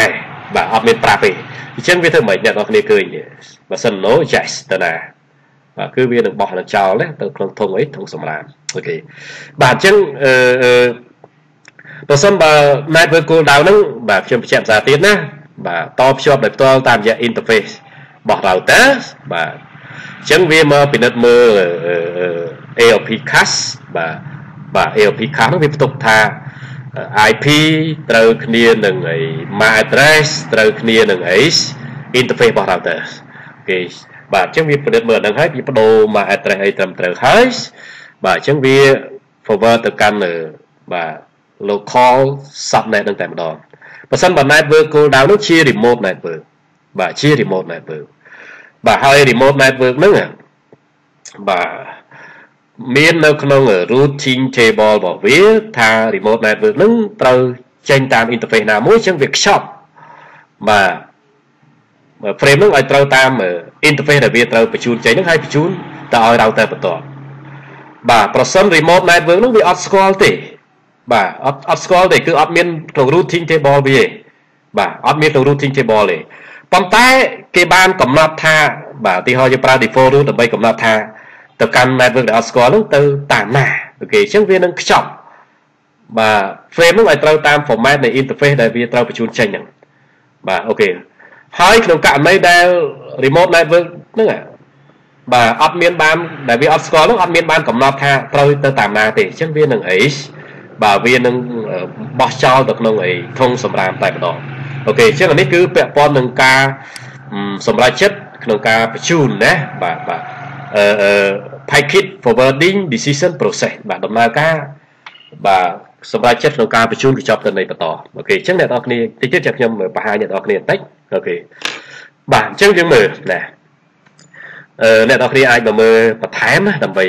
Speaker 1: បាទអត់មានប្រាប់ទេអញ្ចឹងវាធ្វើម៉េចអ្នកនរគ្នាឃើញបើសិន no yes ទៅណាបាទ គឺវានឹងបោះនឹងចោលណាទៅក្នុងធុងអីធុងសម្រាមអូខេបាទអញ្ចឹងអឺបើសិនបើ network cool down ហ្នឹងបាទខ្ញុំបញ្ជាក់ភាសាទៀតណាបាទតភ្ជាប់ដោយផ្ទាល់តាមរយៈ interface របស់ router បាទអញ្ចឹងវាមកពិនិត្យមើល ALP cache បាទបាទ ALP cache ហ្នឹងវាផ្ទុកថា IP ត្រូវគ្នានឹងអី MAC address ត្រូវគ្នានឹងអី interface របស់ router គេ បាទអញ្ចឹងវាពិនិត្យមើលហ្នឹងហើយវាបដូរ MAC address អីត្រឹមត្រូវហើយបាទអញ្ចឹងវា forward ទៅកាន់បាទ local subnet ហ្នឹងតែម្ដងបើសិនបើ network cool down នោះជា remote network បាទជា remote network បាទហើយ remote network ហ្នឹងបាទមាននៅក្នុង routing table របស់វាថា remote network ហ្នឹងត្រូវចេញតាម interface ណាមួយអញ្ចឹងវាខ្ចប់បាទ frame ហ្នឹងឲ្យត្រូវតាម interface ដែលវាត្រូវបញ្ជូនចេញហ្នឹងហើយបញ្ជូនទៅឲ្យ router បន្តបាទប្រសិន remote network ហ្នឹងវាអត់ស្គាល់ទេបាទអត់អត់ស្គាល់ទេគឺអត់មានក្នុង routing table វាទេបាទអត់មានក្នុង routing table ទេប៉ុន្តែគេបានកំណត់ថាបាទឧទាហរណ៍យើងប្រើ default route ដើម្បីកំណត់ថាទៅកាន់ network ដែលអត់ស្គាល់នោះទៅតាមណាអូខេអញ្ចឹងវានឹងខ្ចប់បាទ frame នោះឲ្យត្រូវតាម format នៃ interface ដែលវាត្រូវបញ្ជូនចេញហ្នឹងបាទអូខេ ហើយក្នុងករណីដែល remote network ហ្នឹងបាទអត់មានបានដែលវាអត់ស្គាល់នោះអត់មានបានកំណត់ថាត្រូវទៅតាមណាទេអញ្ចឹងវានឹងអីបាទវានឹងបោះចោលទៅក្នុងអីធុងសម្រាមតែម្ដងអូខេអញ្ចឹងនេះគឺពាក់ព័ន្ធនឹងការសម្រេចចិត្តក្នុងការបញ្ជូនណាបាទបាទអឺ packet forwarding decision process បាទដំណើរការបាទសម្រាប់ចិត្តក្នុងការបញ្ជូនកញ្ចប់ទៅនៃបន្តអូខេអញ្ចឹងអ្នកនរគ្នាតិចទៀតចាំខ្ញុំបង្ហាញអ្នកនរគ្នាបន្តិច អូខេបាទអញ្ចឹងយើងមើលណាអឺអ្នកនរគ្នាអាចមកមើលបន្ថែមណាដើម្បី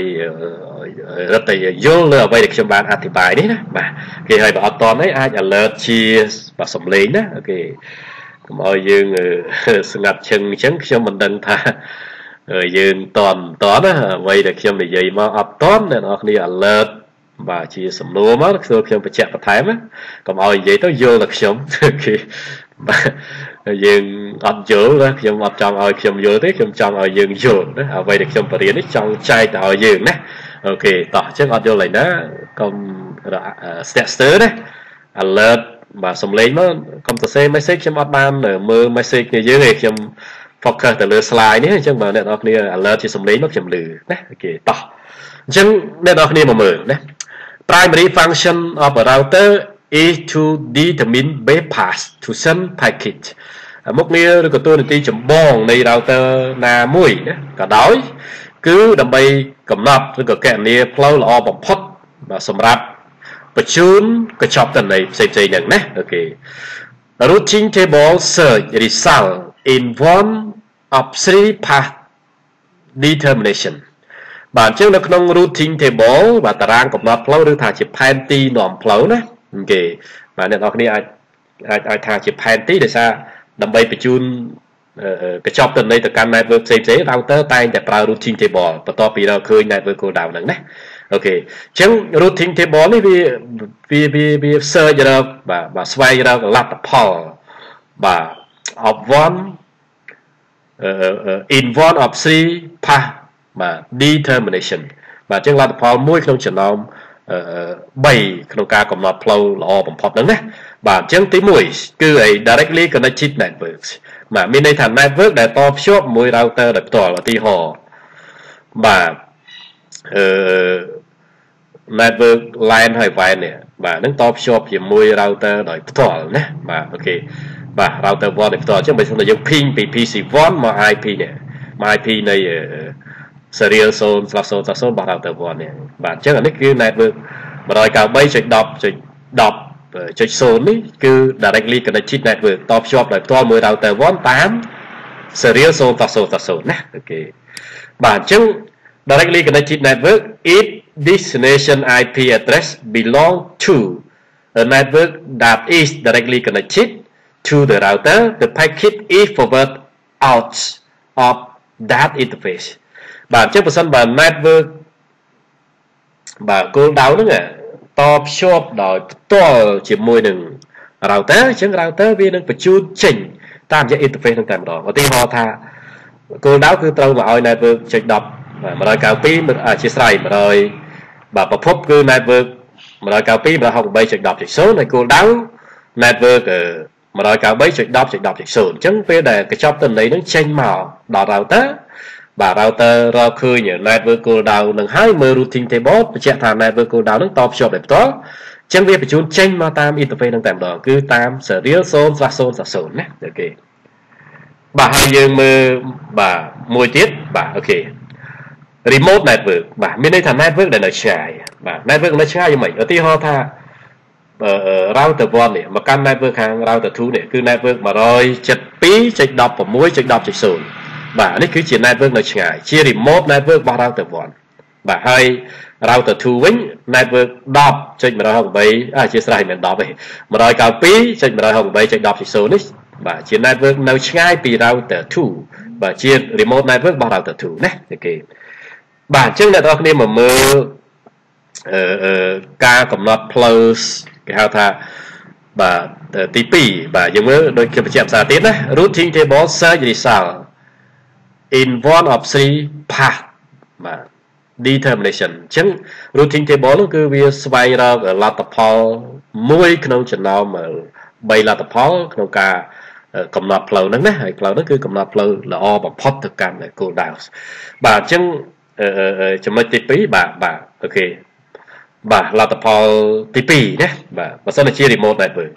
Speaker 1: រត់តែយល់លើអ្វីដែលខ្ញុំបានអធិប្បាយនេះណាបាទគេឲ្យបើអត់តន់អីអាច alert ជាបាទសំឡេងណាអូខេកុំឲ្យយើងស្ងាត់ឈឹងអញ្ចឹងខ្ញុំមិនដឹងថាយើងតន់តន់ណាអ្វីដែលខ្ញុំនិយាយមកអត់តន់អ្នកនរគ្នា alert បាទជាសំណួរមកគឺខ្ញុំបញ្ជាក់បន្ថែមណាកុំឲ្យនិយាយទៅយល់តែខ្ញុំគេបាទ យើងអត់យល់ណាខ្ញុំអត់ចង់ឲ្យខ្ញុំយល់ទេខ្ញុំចង់ឲ្យយើងយល់ណាអ្វីដែលខ្ញុំបរៀននេះចង់ចែកទៅឲ្យយើងណាអូខេតោះអញ្ចឹងអត់យល់ឡើយណាកុំស្ទាក់ស្ទើរណា alert បាទសំឡេងមកកុំសរសេរ message ខ្ញុំអត់បានមើល message គ្នាយើងទេខ្ញុំ focus ទៅលើ slide នេះអញ្ចឹងបើអ្នកនរគ្នា alert ជាសំឡេងមកខ្ញុំលឺណាអូខេតោះអញ្ចឹងអ្នកនរគ្នាមកមើលណា primary function of a router is to determine base path to send packet មុខងារឬក៏តួនាទីចម្បងនៃ router ណាមួយណាក៏ដោយ គឺដើម្បីកំណត់ឬក៏គណនាផ្លូវល្អបំផុតបាទសម្រាប់បញ្ជូនកញ្ចប់តន័យផ្សេងៗហ្នឹងណាអូខេ routing table search result in one of three path determination បាទអញ្ចឹងនៅក្នុង routing table បាទតារាងកំណត់ផ្លូវឬថាជាផែនទីនាំផ្លូវណា OK បាទអ្នកទាំងអស់គ្នាអាចអាចអាចថាជាផែនទីដោយសារដើម្បីបញ្ជូនកញ្ចប់ទិន្នន័យទៅកាន់ network ផ្សេងផ្សេង router តែងតែប្រើ routing table បន្ទាប់ពីដល់ឃើញ network go down ហ្នឹងណាអូខេអញ្ចឹង routing table នេះវាវាវាវា search រកបាទបាទស្វែងរកលទ្ធផលបាទ of one in one of three path បាទ determination បាទអញ្ចឹងលទ្ធផលមួយក្នុងចំណោម 3ក្នុងការកំណត់ផ្លូវល្អបំផុតហ្នឹងណាបាទអញ្ចឹងទី1គឺឯ directly connected networks បាទមានន័យថា network ដែលតភ្ជាប់មួយ router ដោយផ្ទាល់ឧទាហរណ៍បាទអឺ network LAN ហើយ WAN នេះបាទនឹងតភ្ជាប់ជាមួយ router ដោយផ្ទាល់ណាបាទអូខេបាទ router 1ដោយផ្ទាល់អញ្ចឹងបើសិនតែយើង ping ពី PC1 មក IP នេះមក IP នៃ serial 0/0/0របស់ router 1នេះបាទអញ្ចឹងអានេះគឺ network 193.10.10ចុច0នេះគឺ directly connected network តភ្ជាប់ដោយផ្ទាល់មួយ router 1តាម serial 0.0.0ណាអូខេបាទអញ្ចឹង directly connected network its destination IP address belong to a network that is directly connected to the router the packet is forward out of that interface បាទអញ្ចឹងបើសិនបើ network បាទ goal down ហ្នឹងតភ្ជាប់ដោយផ្ទាល់ជាមួយនឹង router អញ្ចឹង router វានឹងបញ្ជូនចេញតាមរយៈ interface ហ្នឹងតែម្ដងឧទាហរណ៍ថាគោលដៅគឺត្រូវមកឲ្យ network ចុច10បាទ192អធិស្ឋាន100បាទប្រភពគឺ network 192 168.10.0ហើយ cool down network 193.10.10.0អញ្ចឹងពេលដែលកញ្ចប់ទិន្នន័យនឹងចេញមកដល់ router បាទ router រកឃើញ network cool down នឹងហើយមើល routing table បញ្ជាក់ថា network cool down នឹងតភ្ជាប់ដោយផ្ទាល់អញ្ចឹងវាបញ្ជូនចេញមកតាម interface នឹងតែម្ដងគឺតាម serial 0/0/0ណា OK បាទហើយយើងមើលបាទមួយទៀតបាទអូខេ remote network បាទមានន័យថា network ដែលនៅឆ្ងាយបាទ network នៅឆ្ងាយយ៉ាងម៉េចឧទាហរណ៍ថា router 1នេះមកកាន់ network ខាង router 2នេះគឺ network 172.16.10.0 បាទនេះគឺជា network នៅឆ្ងាយជា remote network របស់ router 1បាទហើយ router 2វិញ network 10.168អធិស្ឋានមិន10ទេ192.168.10.0នេះបាទជា network នៅឆ្ងាយពី router 2បាទជា remote network របស់ router 2ណាគេបាទអញ្ចឹងអ្នកនរគ្នាមកមើលអឺការកំណត់ផ្លូវគេហៅថាបាទទី2បាទយើងមើលដូចគេបញ្ជាក់ភាសាទៀតណា routing table search result in one of three path បាទ determination អញ្ចឹង routing table នោះគឺវាស្វែងរកលទ្ធផលមួយក្នុងចំណោម3លទ្ធផលក្នុងការកំណត់ផ្លូវហ្នឹងណាហើយផ្លូវហ្នឹងគឺកំណត់ផ្លូវល្អបំផុតទៅកាន់ goal downs បាទអញ្ចឹងចំណុចទី2បាទបាទអូខេបាទលទ្ធផលទី2ណាបាទបើសិនជា remote network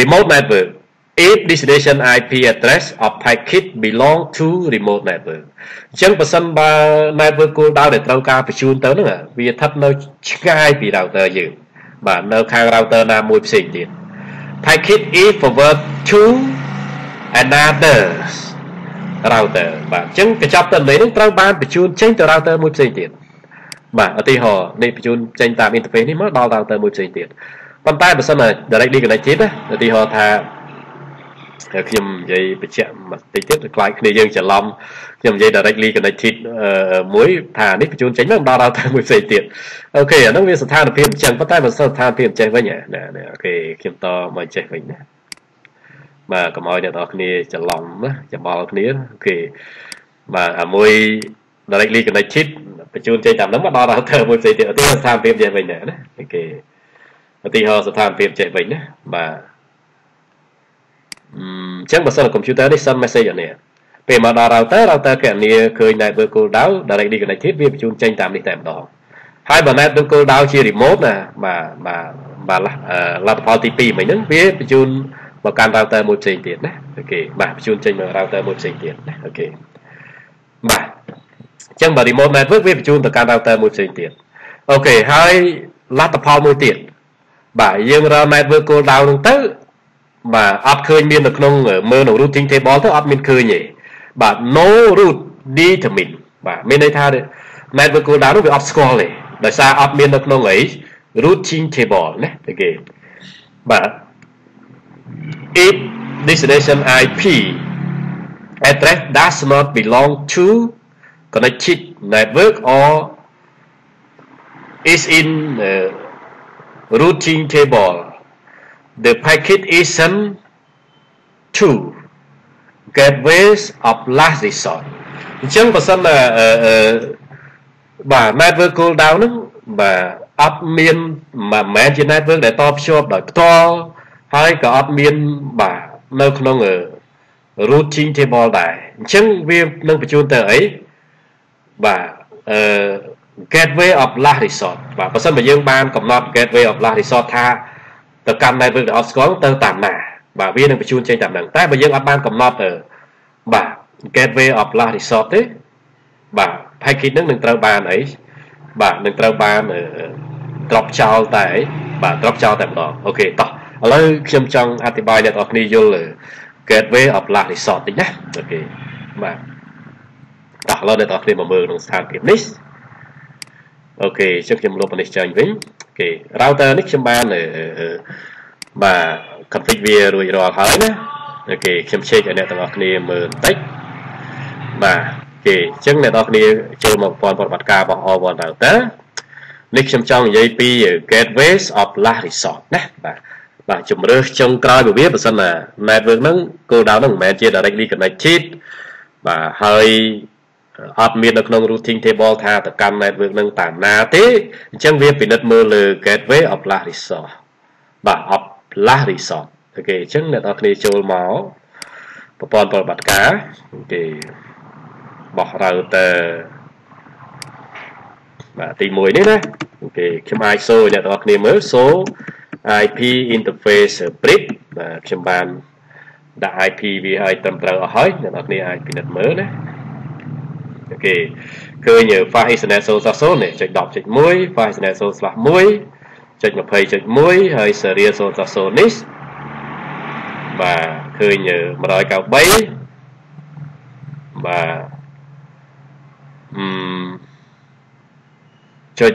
Speaker 1: remote network if destination IP address of packet belong to remote network អញ្ចឹងបើសិនបើ network គោលដៅដែលត្រូវការបញ្ជូនទៅហ្នឹងវាស្ថិតនៅឆ្ងាយពី router យើងបាទនៅខាង router ណាមួយផ្សេងទៀត packet is forward to another router បាទអញ្ចឹងកញ្ចប់ទិន្នន័យនេះត្រូវបានបញ្ជូនចេញទៅ router មួយផ្សេងទៀតបាទឧទាហរណ៍នេះបញ្ជូនចេញតាម interface នេះមកដល់ router មួយផ្សេងទៀតប៉ុន្តែបើសិនជា directly connected ណាឧទាហរណ៍ថា ខ្ញុំនិយាយបញ្ជាក់បន្តិចទៀតខ្លាចគ្នាយើងច្រឡំខ្ញុំនិយាយ directly connected មួយថានេះបញ្ជូនចេញមកដល់ router មួយផ្សេងទៀតអូខេអាហ្នឹងវាស្ថានភាពអញ្ចឹងប៉ុន្តែបើសិនស្ថានភាពចេះវិញណាOK ខ្ញុំតមកចេះវិញណាបាទកុំឲ្យអ្នកទាំងអស់គ្នាច្រឡំណាច្របល់គ្នា OK បាទអាមួយ directly connected បញ្ជូនចេញតាមហ្នឹងមកដល់ router មួយផ្សេងទៀតឧទាហរណ៍ស្ថានភាពចេះវិញណា OK ឧទាហរណ៍ស្ថានភាពចេះវិញណាបាទ អញ្ចឹងបើសិនកុំព្យូទ័រនេះ send message អានេះពេលមកដល់ router router គណនាឃើញ network គោលដៅ directly connected វាបញ្ជូនចេញតាមនេះតែម្ដងហើយបើ network គោលដៅជា remote ណាបាទបាទបាទលទ្ធផលទី2មិញហ្នឹងវាបញ្ជូនមកកាន់ router មួយផ្សេងទៀតណា OK បាទបញ្ជូនចេញមក router មួយផ្សេងទៀតណា OK បាទអញ្ចឹងបើ remote network វាបញ្ជូនទៅកាន់ router មួយផ្សេងទៀត OK ហើយលទ្ធផលមួយទៀតបាទយើងរក network cool down ហ្នឹងទៅ បាទអត់ឃើញមាននៅក្នុងមើលនៅ routing table ទៅអត់មានឃើញទេបាទ no route determine បាទមានន័យថា network cool down នោះវាអត់ស្គាល់ទេដោយសារអត់មាននៅក្នុងអី routing table ណាគេបាទ if destination IP address does not belong to connected network or is in uh, routing table the packet is sent to gateways of last resort អញ្ចឹងបើសិនបាទ network cool down ហ្នឹងបាទអត់មានមិនមែនជា network ដែលតភ្ជាប់ដោយផ្ទាល់ហើយក៏អត់មានបាទនៅក្នុង routing table ដែរអញ្ចឹងវានឹងបញ្ជូនទៅអីបាទអឺ gateway of last resort បាទបើសិនបើយើងបានកំណត់ gateway of last resort ថា ទៅកាន់ network ដែលអត់ស្គាល់ទៅតាមណាបាទវានឹងបញ្ជូនចេញតាមហ្នឹងតែបើយើងអត់បានកំណត់ទៅបាទ gateway of last resort ទេបាទ packet ហ្នឹងនឹងត្រូវបានអីបាទនឹងត្រូវបាន drop ចោលតែអីបាទ drop ចោលតែម្ដងអូខេតោះឥឡូវខ្ញុំចង់អธิบายអ្នកនរគ្នាយល់ gateway of last resort តិចណាអូខេបាទតោះឥឡូវអ្នកនរគ្នាមកមើលក្នុងស្ថានភាពនេះអូខេអញ្ចឹងខ្ញុំលុបនេះចាញ់វិញ អូខេ router នេះខ្ញុំបានបាទ config វារួចរាល់ហើយណា OK ខ្ញុំ check ឲ្យអ្នកទាំងអស់គ្នាមើលបន្តិចបាទ OK អញ្ចឹងអ្នកទាំងអស់គ្នាចូលមកប្រព័ន្ធប្រតិបត្តិការរបស់ R1 Router នេះខ្ញុំចង់និយាយពី gateways of last resort ណាបាទបាទជំរឿសចុងក្រោយរបស់វាបើសិនណា network ហ្នឹងគោលដៅហ្នឹងមិនមែនជា directly connected បាទហើយ អត់មាននៅក្នុង routing table ថាទៅកាន់ network នឹងតាមណាទេអញ្ចឹងវាពិនិត្យមើលលើ gateway of last resort បាទ of last resort អូខេអញ្ចឹងអ្នកនរគ្នាចូលមកប្រព័ន្ធប្រតិបត្តិការគេបោះ router បាទទី1នេះណាអូខេខ្ញុំអាចសូអ្នកនរគ្នាមើលសូ IP interface bridge បាទខ្ញុំបានដាក់ IP វាឲ្យត្រឹមត្រូវអស់ហើយអ្នកនរគ្នាអាចពិនិត្យមើលណា អូខេឃើញ fast ethernet 0.0នេះចុច10.1 fast ethernet 0/1ចុច20.1ហើយ serial 0.0នេះបាទឃើញ193បាទអឺចុច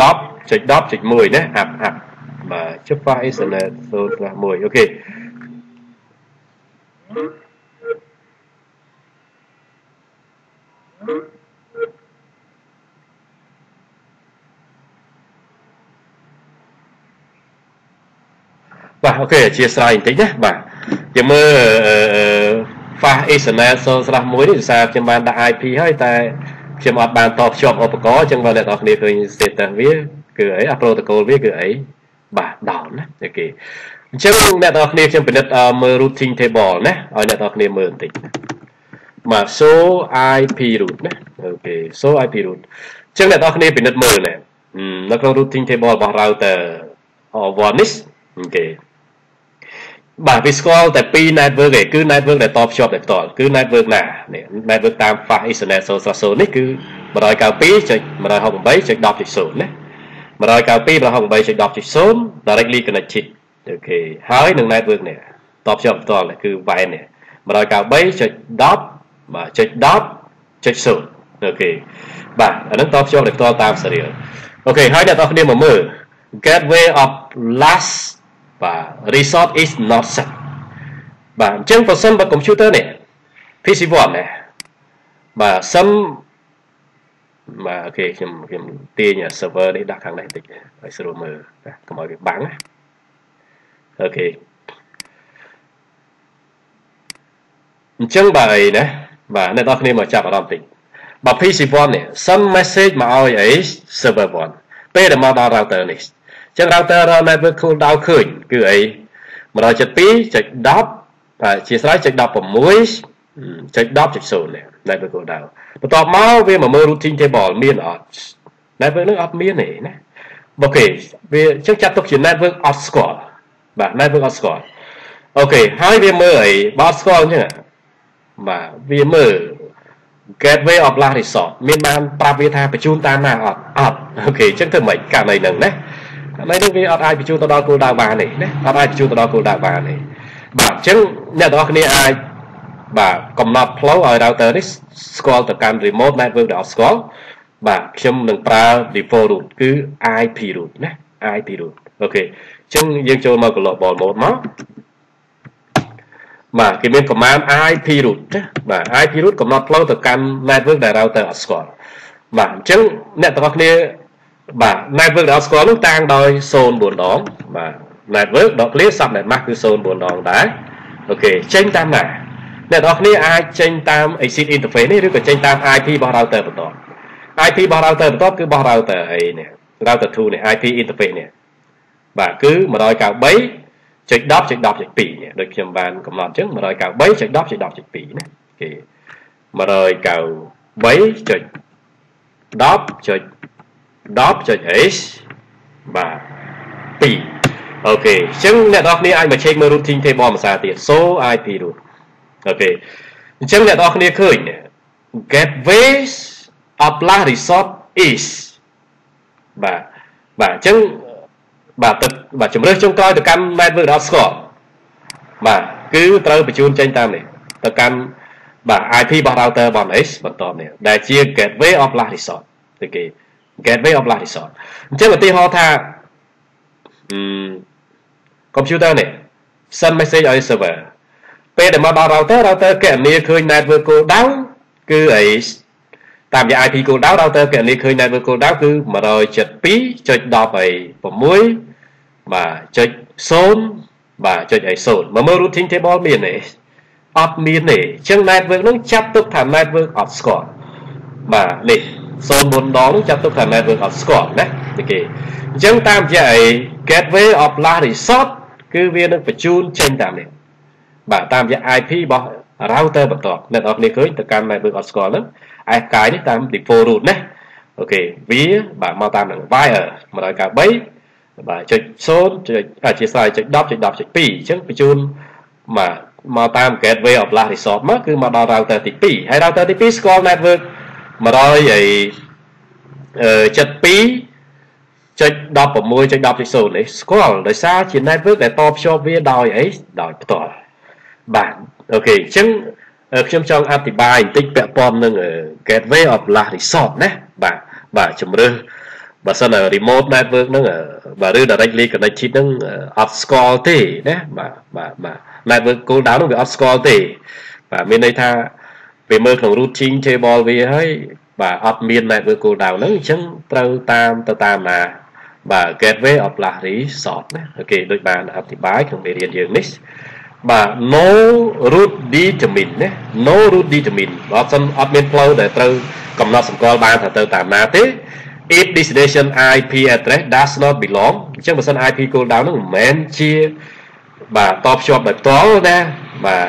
Speaker 1: 10ចុច10.1ណាអាប់អាប់បាទចុច fast ethernet 0/1អូខេ បាទអូខេអធិស្ឋានបន្តិចណាបាទយើងមើល fast ethernet 0/1នេះដោយសារខ្ញុំបានដាក់ IP ហើយតែខ្ញុំអត់បានតភ្ជាប់ឧបករណ៍អញ្ចឹងបើអ្នកទាំងអស់គ្នាឃើញ status វាគឺអីអា protocol វាគឺអីបាទ down ណាអូខេអញ្ចឹងអ្នកទាំងអស់គ្នាខ្ញុំពិនិត្យមើល routing table ណាឲ្យអ្នកទាំងអស់គ្នាមើលបន្តិច បាទ show IP route ណាអូខេ show IP route អញ្ចឹងអ្នកទាំងអស់គ្នាពិនិត្យមើលណានៅក្នុង routing table របស់ router 1នេះអូខេបាទវាស្គាល់តែពីរ network ឯងគឺ network ដែលតភ្ជាប់តែផ្ទាល់គឺ network ណានេះ network តាម fast ethernet 0.0នេះគឺ192.168.10.0ណា192.168.10.0 directly connected អូខេហើយនឹង network នេះតភ្ជាប់ផ្ទាល់គឺ WAN នេះ193.10 បាទចុច10.0អូខេបាទអានឹងតភ្ជាប់តែផ្ទាល់តាម serial អូខេហើយអ្នកទាំងអស់គ្នាមកមើល gateway of last បាទ resort is not set បាទអញ្ចឹងបើសិនបើ computer នេះ PC1 ណាបាទសិនបាទអូខេខ្ញុំខ្ញុំទាញ server នេះដាក់ខាងនេះបន្តិចឲ្យស្រួលមើលកុំឲ្យវាបាំងណាអូខេអញ្ចឹងបាទអីណា បាទអ្នកនរគ្នាមកចាប់អារម្មណ៍បន្តិចបើ PC1 នេះ send message មកឲ្យអី server 1ពេលដែលមកដល់ router នេះចឹង router network cooldown ឃើញគឺអី172.10បាទជាស្រ័យចុច16ចុច10.0នេះ network cooldown បន្ទាប់មកវាមកមើល routing table មានអត់ network នឹងអត់មានទេណាអូខេវាចឹងចាត់ទុកជា network អត់ស្គាល់បាទ network អត់ស្គាល់អូខេហើយវាមើលអីបើអត់ស្គាល់អញ្ចឹង បាទវាមើល gateway of last resort មានបានប្រាប់វាថាបញ្ជូនតាមណាអត់អត់អូខេអញ្ចឹងធ្វើម៉េចករណីហ្នឹងណាឥឡូវនេះវាអត់អាចបញ្ជូនទៅដល់គោលដៅបានទេណាអត់អាចបញ្ជូនទៅដល់គោលដៅបានទេបាទអញ្ចឹងអ្នកទាំងអស់គ្នាអាចបាទកំណត់ផ្លូវឲ្យ router នេះស្គាល់ទៅកាន់ remote network ដែលអត់ស្គាល់បាទខ្ញុំនឹងប្រើ default route គឺ IP route ណា IP route អូខេអញ្ចឹងយើងចូលមក global mode មក បាទគេមាន command IP route ណាបាទ IP route កំណត់ផ្លូវទៅកាន់ network ដែល router អត់ស្គាល់បាទអញ្ចឹងអ្នកទាំងអស់គ្នាបាទ network ដែលអត់ស្គាល់នោះតាំងដោយ0.4ដងបាទ network ដក clear subnet mask គឺ0.4ដងដែរអូខេចេញតាមណាអ្នកនរគ្នាអាចចេញតាម exit interface នេះឬក៏ចេញតាម IP របស់ router បន្ត IP របស់ router បន្តគឺរបស់ router អីនេះ router 2នេះ IP interface នេះបាទគឺ 193.10.10.2នេះដូចខ្ញុំបានកំណត់អញ្ចឹង193.10.10.2ណាគេ193.10.10 10.h បាទ2អូខេអញ្ចឹងអ្នកនរគ្នាអាចមក check មើល routing table មួយសារទៀត so IP route អូខេអញ្ចឹងអ្នកនរគ្នាឃើញ gateways of last resort is បាទបាទអញ្ចឹង បាទទឹកបាទជំរឿសចុងក្រោយទៅកាន់ network ដល់ស្គាល់បាទគឺត្រូវបញ្ជូនចេញតាមនេះទៅកាន់បាទ IP របស់ router របស់ S បន្តនេះដែលជា gateway of last resort ទៅគេ gateway of last resort អញ្ចឹងឧទាហរណ៍ថាអឺ computer នេះ send message ឲ្យ server ពេលដែលមកដល់ router router កណនីឃើញ network cool down គឺអីតាមរយៈ IP cool down router កណនីឃើញ network cool down គឺ172.10អី6 បាទចុច0បាទចុចអី0មកមើល routing table មានទេអត់មានទេអញ្ចឹង network នោះចាប់ទុកថា network អត់ស្គាល់បាទនេះ04ដងនោះចាត់ទុកថា network អត់ស្គាល់ណានេះគេអញ្ចឹងតាមរយៈអី gateway of last resort គឺវានឹងបញ្ជូនចេញតាមនេះបាទតាមរយៈ IP របស់ router បន្ទាប់អ្នកនរគ្នាឃើញទៅកាន់ network អត់ស្គាល់ហ្នឹងឯផ្កាយនេះតាម default route ណាអូខេវាបាទមកតាមនឹង wire 193 បាទចុច0ចុចអធិស្ឋានចុច10ចុច10ចុច2អញ្ចឹងបញ្ជូនបាទមកតាម gateway of last resort មកគឺមកដល់ router ទី2ហើយ router ទី2ស្គាល់ network 100ហើយ72ចុច16ចុច10ចុច0នេះស្គាល់ដោយសារជា network ដែលតភ្ជាប់វាដោយអីដោយផ្ទាល់បាទអូខេអញ្ចឹងខ្ញុំចង់អធិប្បាយបន្តិចពាក់ព័ន្ធនឹង gateway of last resort ណាបាទបាទជំរឿ បើសិន remote network ហ្នឹងបាទឬ directly connected ហ្នឹងអត់ស្គាល់ទេណាបាទបាទបាទ network cool down ហ្នឹងវាអត់ស្គាល់ទេ បាទមានន័យថាពេលមើលក្នុង routing table វាហើយបាទអត់មាន network cool down ហ្នឹងអញ្ចឹងត្រូវតាមទៅតាមណាបាទ gateway of last resort ណាអូខេដូចបានអធិប្បាយក្នុងមេរៀនយើងនេះបាទ no route determine ណា no route determine បើអត់សិនអត់មានផ្លូវដែលត្រូវកំណត់សម្គាល់បានថាទៅតាមណាទេ if destination IP address does not belong អញ្ចឹងបើសិន IP cool down ហ្នឹងមិនមែនជាបាទតបភ្ជាប់ដោយផ្ទាល់ណាបាទ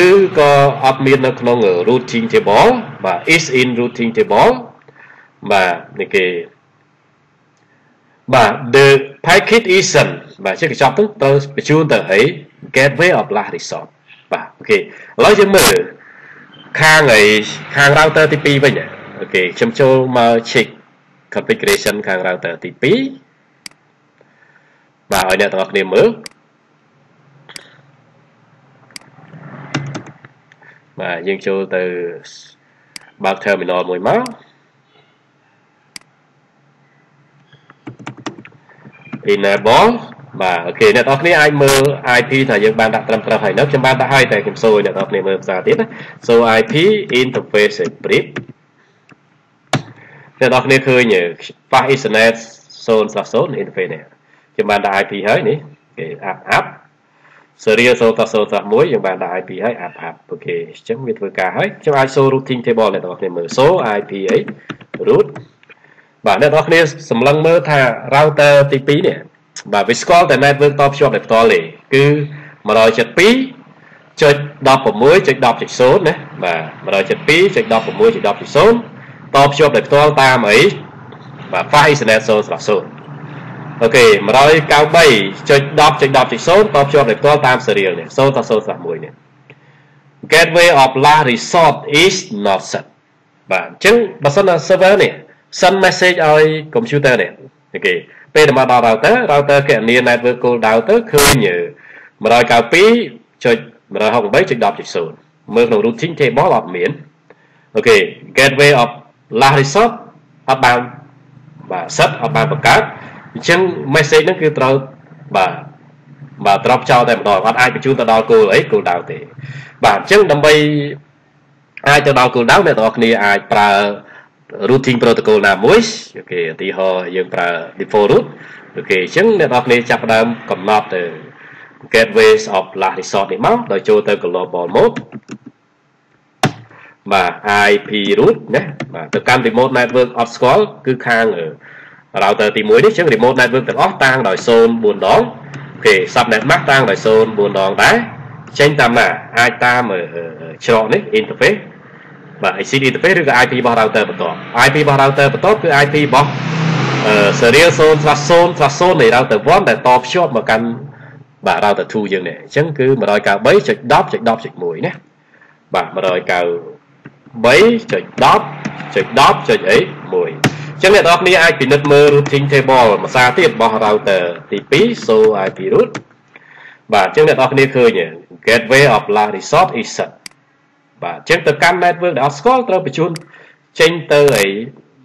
Speaker 1: ឬក៏អត់មាននៅក្នុង routing table បាទ is in routing table បាទនេះគេបាទ the packet isn't បាទជាកញ្ចប់ទៅត្រូវបញ្ជូនទៅអី gateway of last resort បាទអូខេឥឡូវយើងមើលខាងអីខាង router ទី2វិញអូខេខ្ញុំចូលមក check configuration ខាង router ទី2បាទឲ្យអ្នកទាំងអស់គ្នាមើលបាទយើងចូលទៅបើក terminal មួយមក enable បាទអូខេអ្នកនរគ្នាអាចមើល IP ថាយើងបានដាក់ត្រឹមត្រូវហើយនៅខ្ញុំបានដាក់ហើយតែខ្ញុំសូមអ្នកនរគ្នាមើលភាសាទៀតណា so IP interface brief អ្នកនរគ្នាឃើញ fast ethernet 0/0 interface នេះខ្ញុំបានដាក់ IP ហើយនេះគេ app app serial 0.0.1យើងបានដាក់ IP ហើយ app app អូខេអញ្ចឹងវាធ្វើការហើយខ្ញុំអាច show routing table អ្នកនរគ្នាមើល so IP អី root បាទអ្នកនរគ្នាសម្លឹងមើលថា router ទី2នេះបាទវាស្គាល់តែ network តភ្ជាប់ដោយផ្ទាល់ទេគឺ172ចុច16ចុច10.0ណាបាទ172ចុច16ចុច10.0 តភ្ជាប់ដោយផ្ទាល់តាមអីបាទ file ethernet 0/0អូខេ193ចុច10ចុច10.0តភ្ជាប់ដោយផ្ទាល់តាម serial នេះ0.0/1នេះ gateway of last resort is not set បាទអញ្ចឹងបើសិនណា server នេះ send message ឲ្យ computer នេះអូខេពេលដែលមកដល់ router router គណនា network cool down ទៅឃើញ192.168.10.0មើលក្នុង routing table អត់មានអូខេ gateway of last resort អត់បានបាទ set អត់បានបង្កើតអញ្ចឹង message ហ្នឹងគឺត្រូវបាទបាទ drop ចោលតែម្ដងអត់អាចបញ្ជូនទៅដល់ goal អី goal down ទេបាទអញ្ចឹងដើម្បីអាចទៅដល់ goal down អ្នកទាំងអស់គ្នាអាចប្រើ routing protocol ណាមួយអូខេឧទាហរណ៍យើងប្រើ default route អូខេអញ្ចឹងអ្នកនរគ្នាចាប់ផ្ដើមកំណត់ទៅ gateways of last resort នេះមកដោយចូលទៅ global mode បាទ IP route ណាបាទទៅកាន់ remote network អត់ស្គាល់គឺខាង router ទី1នេះជាង remote network ទាំងអស់តាំងដោយ04ដងអូខេ subnet mask តាំងដោយ04ដងដែរចេញតាមណាអាចតាមច្រកនេះ interface បាទ exit interface ឬក៏ IP របស់ router បន្ទាប់ IP របស់ router បន្ទាប់គឺ IP របស់ serial 0/0/0នៃ router 1ដែលតភ្ជាប់មកកាន់បាទ router 2យើងនេះអញ្ចឹងគឺ193.10.10.1ណាបាទ193 3.10.10.1អញ្ចឹងអ្នកនរគ្នាអាចពិនិត្យមើល routing table ភាសាទៀតរបស់ router ទី2 so IP route បាទអញ្ចឹងអ្នកនរគ្នាឃើញ gateway of last resort is set បាទអញ្ចឹងទៅកាន់ network ដែលអត់ស្គាល់ត្រូវបញ្ជូនចេញទៅអី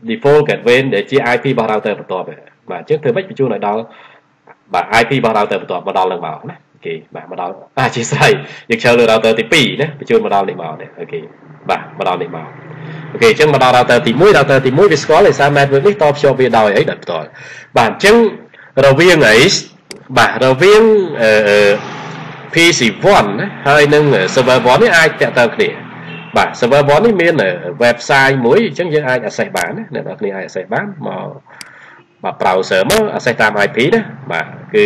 Speaker 1: default gateway ដែលជា IP របស់ router បន្ទាប់បាទអញ្ចឹងធ្វើម៉េចបញ្ជូនឲ្យដល់បាទ IP របស់ router បន្ទាប់មកដល់នឹងមកណាអូខេបាទមកដល់អធិស្ឋានយើងចូលលើ router ទី2ណាបញ្ជូនមកដល់នេះមកណាអូខេ បាទមកដល់នេះមកអូខេអញ្ចឹងមកដល់ router ទី1 router ទី1វាស្គាល់ឯសារ network នេះតភ្ជាប់វាដោយអីដោយផ្ទាល់បាទអញ្ចឹងរវាងអីបាទរវាងអឺ PC1 ហើយនឹង server 1នេះអាចតាក់ទងគ្នាបាទ server 1នេះមាន website មួយអញ្ចឹងយើងអាច access បានណាអ្នកនរគ្នាអាច access បានមកបាទ browser មក access តាម IP ណាបាទគឺ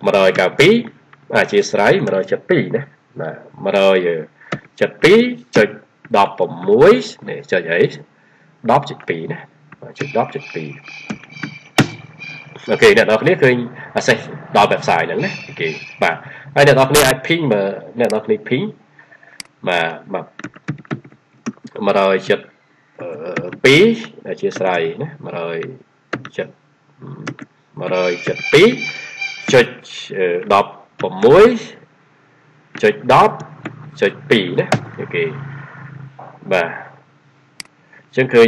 Speaker 1: 192អធិស្ឋាន172ណាបាទ 172.16នេះចុចអី10.2ណាបាទចុច10.2អូខេអ្នកនរគ្នាឃើញ access ដល់ website ហ្នឹងណាអូខេបាទហើយអ្នកនរគ្នាអាច ping មើលអ្នកនរគ្នា ping បាទបាទ172អធិស្ឋានណា170 172ចុច16ចុច10 ចុច2ណាអូខេបាទចឹងឃើញ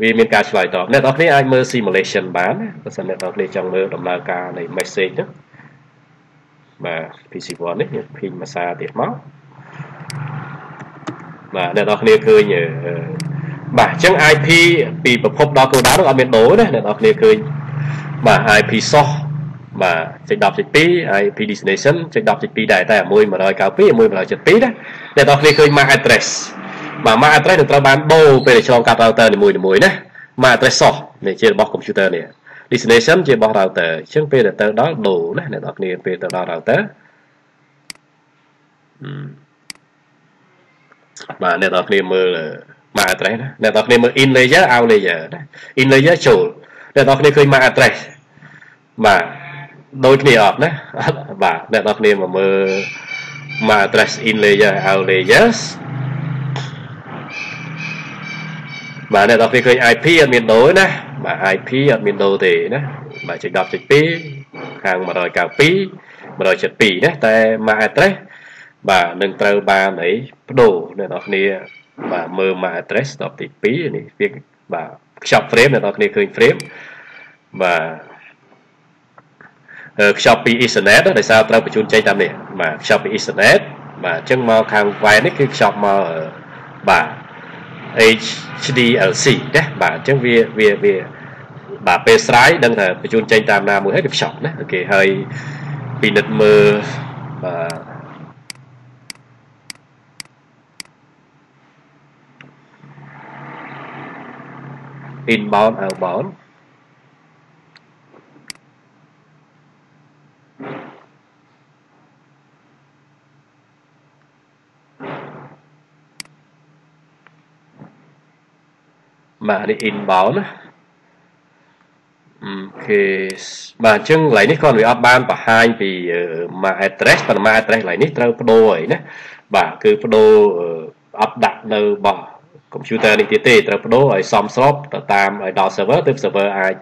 Speaker 1: វាមានការឆ្លើយតបអ្នកនរគ្នាអាចមើល simulation បានណាបើសិនអ្នកនរគ្នាចង់មើលដំណើរការនៃ message ហ្នឹងបាទ PC1 នេះខ្ញុំភីងភាសាទៀតមកបាទអ្នកនរគ្នាឃើញបាទអញ្ចឹង IP ពីប្រភពដល់គោលដៅនោះអត់មានដូរណាអ្នកនរគ្នាឃើញបាទ IP source បាទចុច10.2 IP destination ចុច10.2ដែរតែមួយ192មួយ172ណាអ្នកនរគ្នាឃើញ MAC address បាទ MAC address នឹងត្រូវបានដូរពេលឆ្លងកាត់ router នីមួយៗណា MAC address source នេះជារបស់ computer នេះ destination ជារបស់ router អញ្ចឹងពេលទៅដល់ដូរណាអ្នកនរគ្នាពេលទៅដល់ router បាទអ្នកនរគ្នាមើល MAC address ណាអ្នកនរគ្នាមើល in layer out layer ណា in layer ចូលអ្នកនរគ្នាឃើញ MAC address បាទ ដូចគ្នាអត់ណាបាទអ្នកនរគ្នាមកមើល MAC address in layer out layers បាទអ្នកនរគ្នាឃើញ IP អត់មានដូរណាបាទ IP អត់មានដូរទេណាបាទចុច10.2ខាង192 172ណាតែ MAC address បាទនឹងត្រូវបានអីបដូរអ្នកនរគ្នាបាទមើល MAC address ដល់ទី2នេះវាបាទខ្ចប់ frame អ្នកនរគ្នាឃើញ frame បាទ ខ្ចប់ពី Ethernet ដោយសារត្រូវបញ្ជូនចេញតាមនេះបាទខ្ចប់ពី Ethernet បាទអញ្ចឹងមកខាង wire នេះគឺខ្ចប់មកបាទ HDLC ណាបាទអញ្ចឹងវាវាវាបាទពេលស្រាយដឹងថាបញ្ជូនចេញតាមណាមួយហើយវាខ្ចប់ណាអូខេហើយពិនិត្យមើលបាទ inbound outbound បាទនេះ inbound ណាអូខេបាទអញ្ចឹងកន្លែងនេះគាត់វាអត់បានបង្ហាញពី MAC address ប៉ុន្តែ MAC address កន្លែងនេះត្រូវបដូរអីណាបាទគឺបដូរអត់ដាក់នៅរបស់ computer នេះទៀតទេត្រូវបដូរឲ្យសមស្របទៅតាមឲ្យដល់ server ទើប server អាច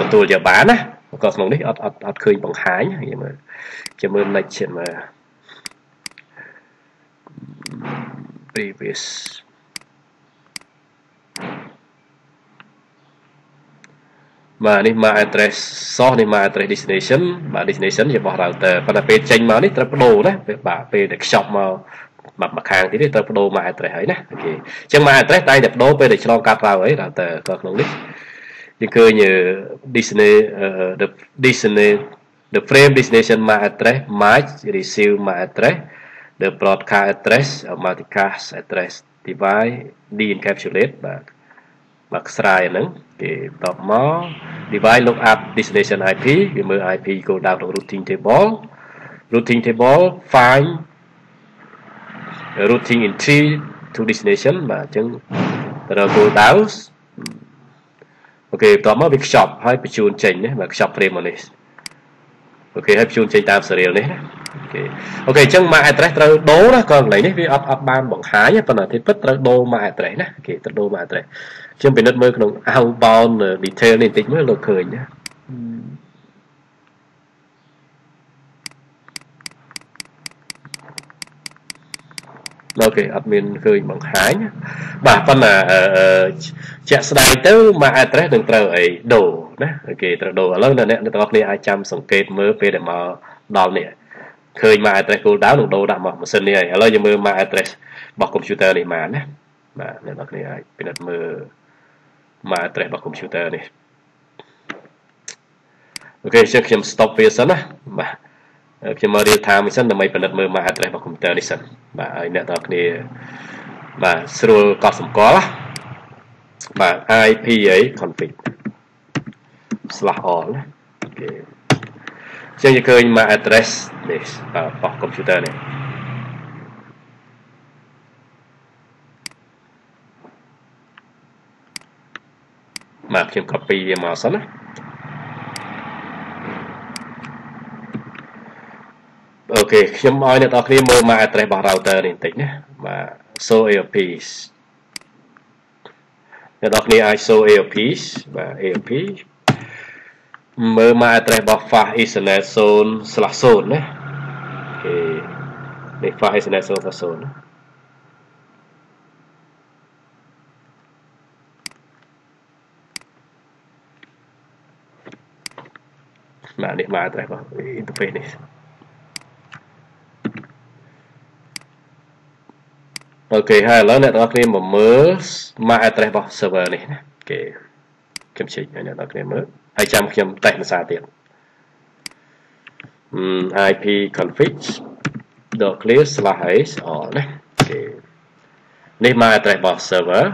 Speaker 1: ទទួលយកបានណាក៏ក្នុងនេះអត់អត់អត់ឃើញបង្ហាញយើងមើលចាំមើល next មើល previous បាទនេះ MAC address source នេះ MAC address destination បាទ destination ជារបស់ router ប៉ុន្តែពេលចេញមកនេះត្រូវបដូរណាពេលបាទពេលដែលខ្ចប់មកមកម្ខាងទៀតត្រូវបដូរ MAC address ហើយណាអូខេអញ្ចឹង MAC address តែតែបដូរពេលដែលឆ្លងកាត់ router ហើយ router ក៏ក្នុងនេះយើងឃើញ destination the destination the frame destination MAC address match receive MAC address the broadcast address multicast address device de-encapsulate បាទ មកស្រាយហ្នឹងគេបន្តមក device look up destination IP វាមើល IP គោលដៅក្នុង routing table routing table find routing entry to destination បាទអញ្ចឹងទៅរកគោលដៅអូខេបន្តមកវាខ្ចប់ហើយបញ្ជូនចេញណាបាទខ្ចប់ frame មកនេះអូខេហើយបញ្ជូនចេញតាម serial នេះណាអូខេអូខេអញ្ចឹង MAC address ត្រូវដូរណាក៏កន្លែងនេះវាអត់អត់បានបង្ហាញប៉ុន្តែទីពិតត្រូវដូរ MAC address ណាអូខេត្រូវដូរ MAC address ខ្ញុំពិនិត្យមើលក្នុង outbound detail នេះបន្តិចមើលលោកឃើញណាអូខេអត់មានឃើញបង្ហាញបាទប៉ុន្តែជាក់ស្ដែងទៅ MAC address នឹងត្រូវអីដូរណាអូខេត្រូវដូរឥឡូវអ្នកអ្នកទាំងអស់គ្នាអាចចាំសង្កេតមើលពេលដែលមកដល់នេះឃើញ MAC address cool down នឹងដូរដាក់មកម៉ាស៊ីននេះហើយឥឡូវយើងមើល MAC address របស់ computer នេះមកណាបាទអ្នកនរគ្នាអាចពិនិត្យមើល MAC address របស់ computer នេះអូខេចឹងខ្ញុំ stop វាសិនណាបាទខ្ញុំមក real time សិនដើម្បីពិនិត្យមើល MAC address របស់ computer នេះសិនបាទហើយអ្នកនរគ្នាបាទស្រួលកត់សម្គាល់ណាបាទ IP អី config slash all ណាគេចឹងយើងឃើញមក address នេះរបស់ computer នេះ បាទខ្ញុំ copy វាមកសិនណាអូខេខ្ញុំឲ្យអ្នកនរគ្នាមើលមក address របស់ router នេះបន្តិចណាបាទ show AOPs អ្នកនរគ្នាអាច show AOPs បាទ AOP មើលមក address របស់ fast ethernet 0/0 ណាគេនេះ fast ethernet 0/0 ណា បាទនេះមក address របស់ interface នេះអូខេហើយឥឡូវអ្នកនរគ្នាមកមើល MAC address របស់ server នេះណាគេខ្ញុំជិះឲ្យអ្នកនរគ្នាមើលហើយចាំខ្ញុំតេស្តភាសាទៀត IP config .clear slash all ណាគេនេះ MAC address របស់ server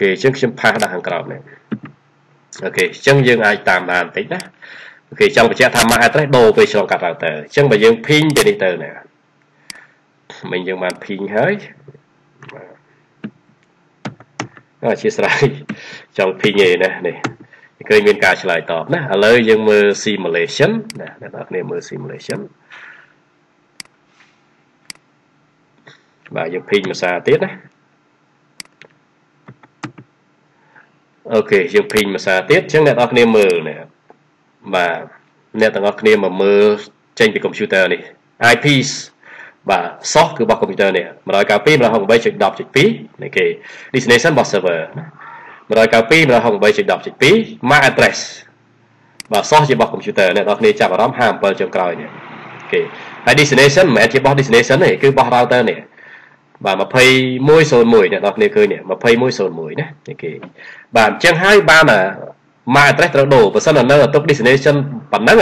Speaker 1: គេអញ្ចឹងខ្ញុំផាសដាក់ខាងក្រោមនេះអូខេអញ្ចឹងយើងអាចតាមបានបន្តិចណាអូខេចង់បញ្ជាក់ថា MAC address ដូរពេលឆ្លងកាត់ router អញ្ចឹងបើយើង ping ទៅនេះទៅណាមិញយើងបាន ping ហើយអធិស្ឋានចង់ ping ឯណានេះឃើញមានការឆ្លើយតបណាឥឡូវយើងមើល simulation ណាអ្នកនរគ្នាមើល simulation បាទយើង ping ភាសាទៀតណា អូខេយើងភីងភាសាទៀតអញ្ចឹងអ្នកនរគ្នាមើលនេះបាទអ្នកទាំងអស់គ្នាមកមើលចេញពីកុំព្យូទ័រនេះ IPs បាទ source គឺរបស់កុំព្យូទ័រនេះ192 168.10.2នេះគេ destination របស់ server 192 168.10.2 MAC address បាទ source ជារបស់កុំព្យូទ័រអ្នកនរគ្នាចាប់អារម្មណ៍57ចុងក្រោយនេះគេហើយ destination មិនមែនជារបស់ destination ទេគឺរបស់ router នេះ បាទ2101អ្នកនរគ្នាឃើញនេះ2101ណានេះគេបាទអញ្ចឹងហើយបាន MAC address ត្រូវដូរបើសិននៅទុក destination ប៉ុណ្ណឹង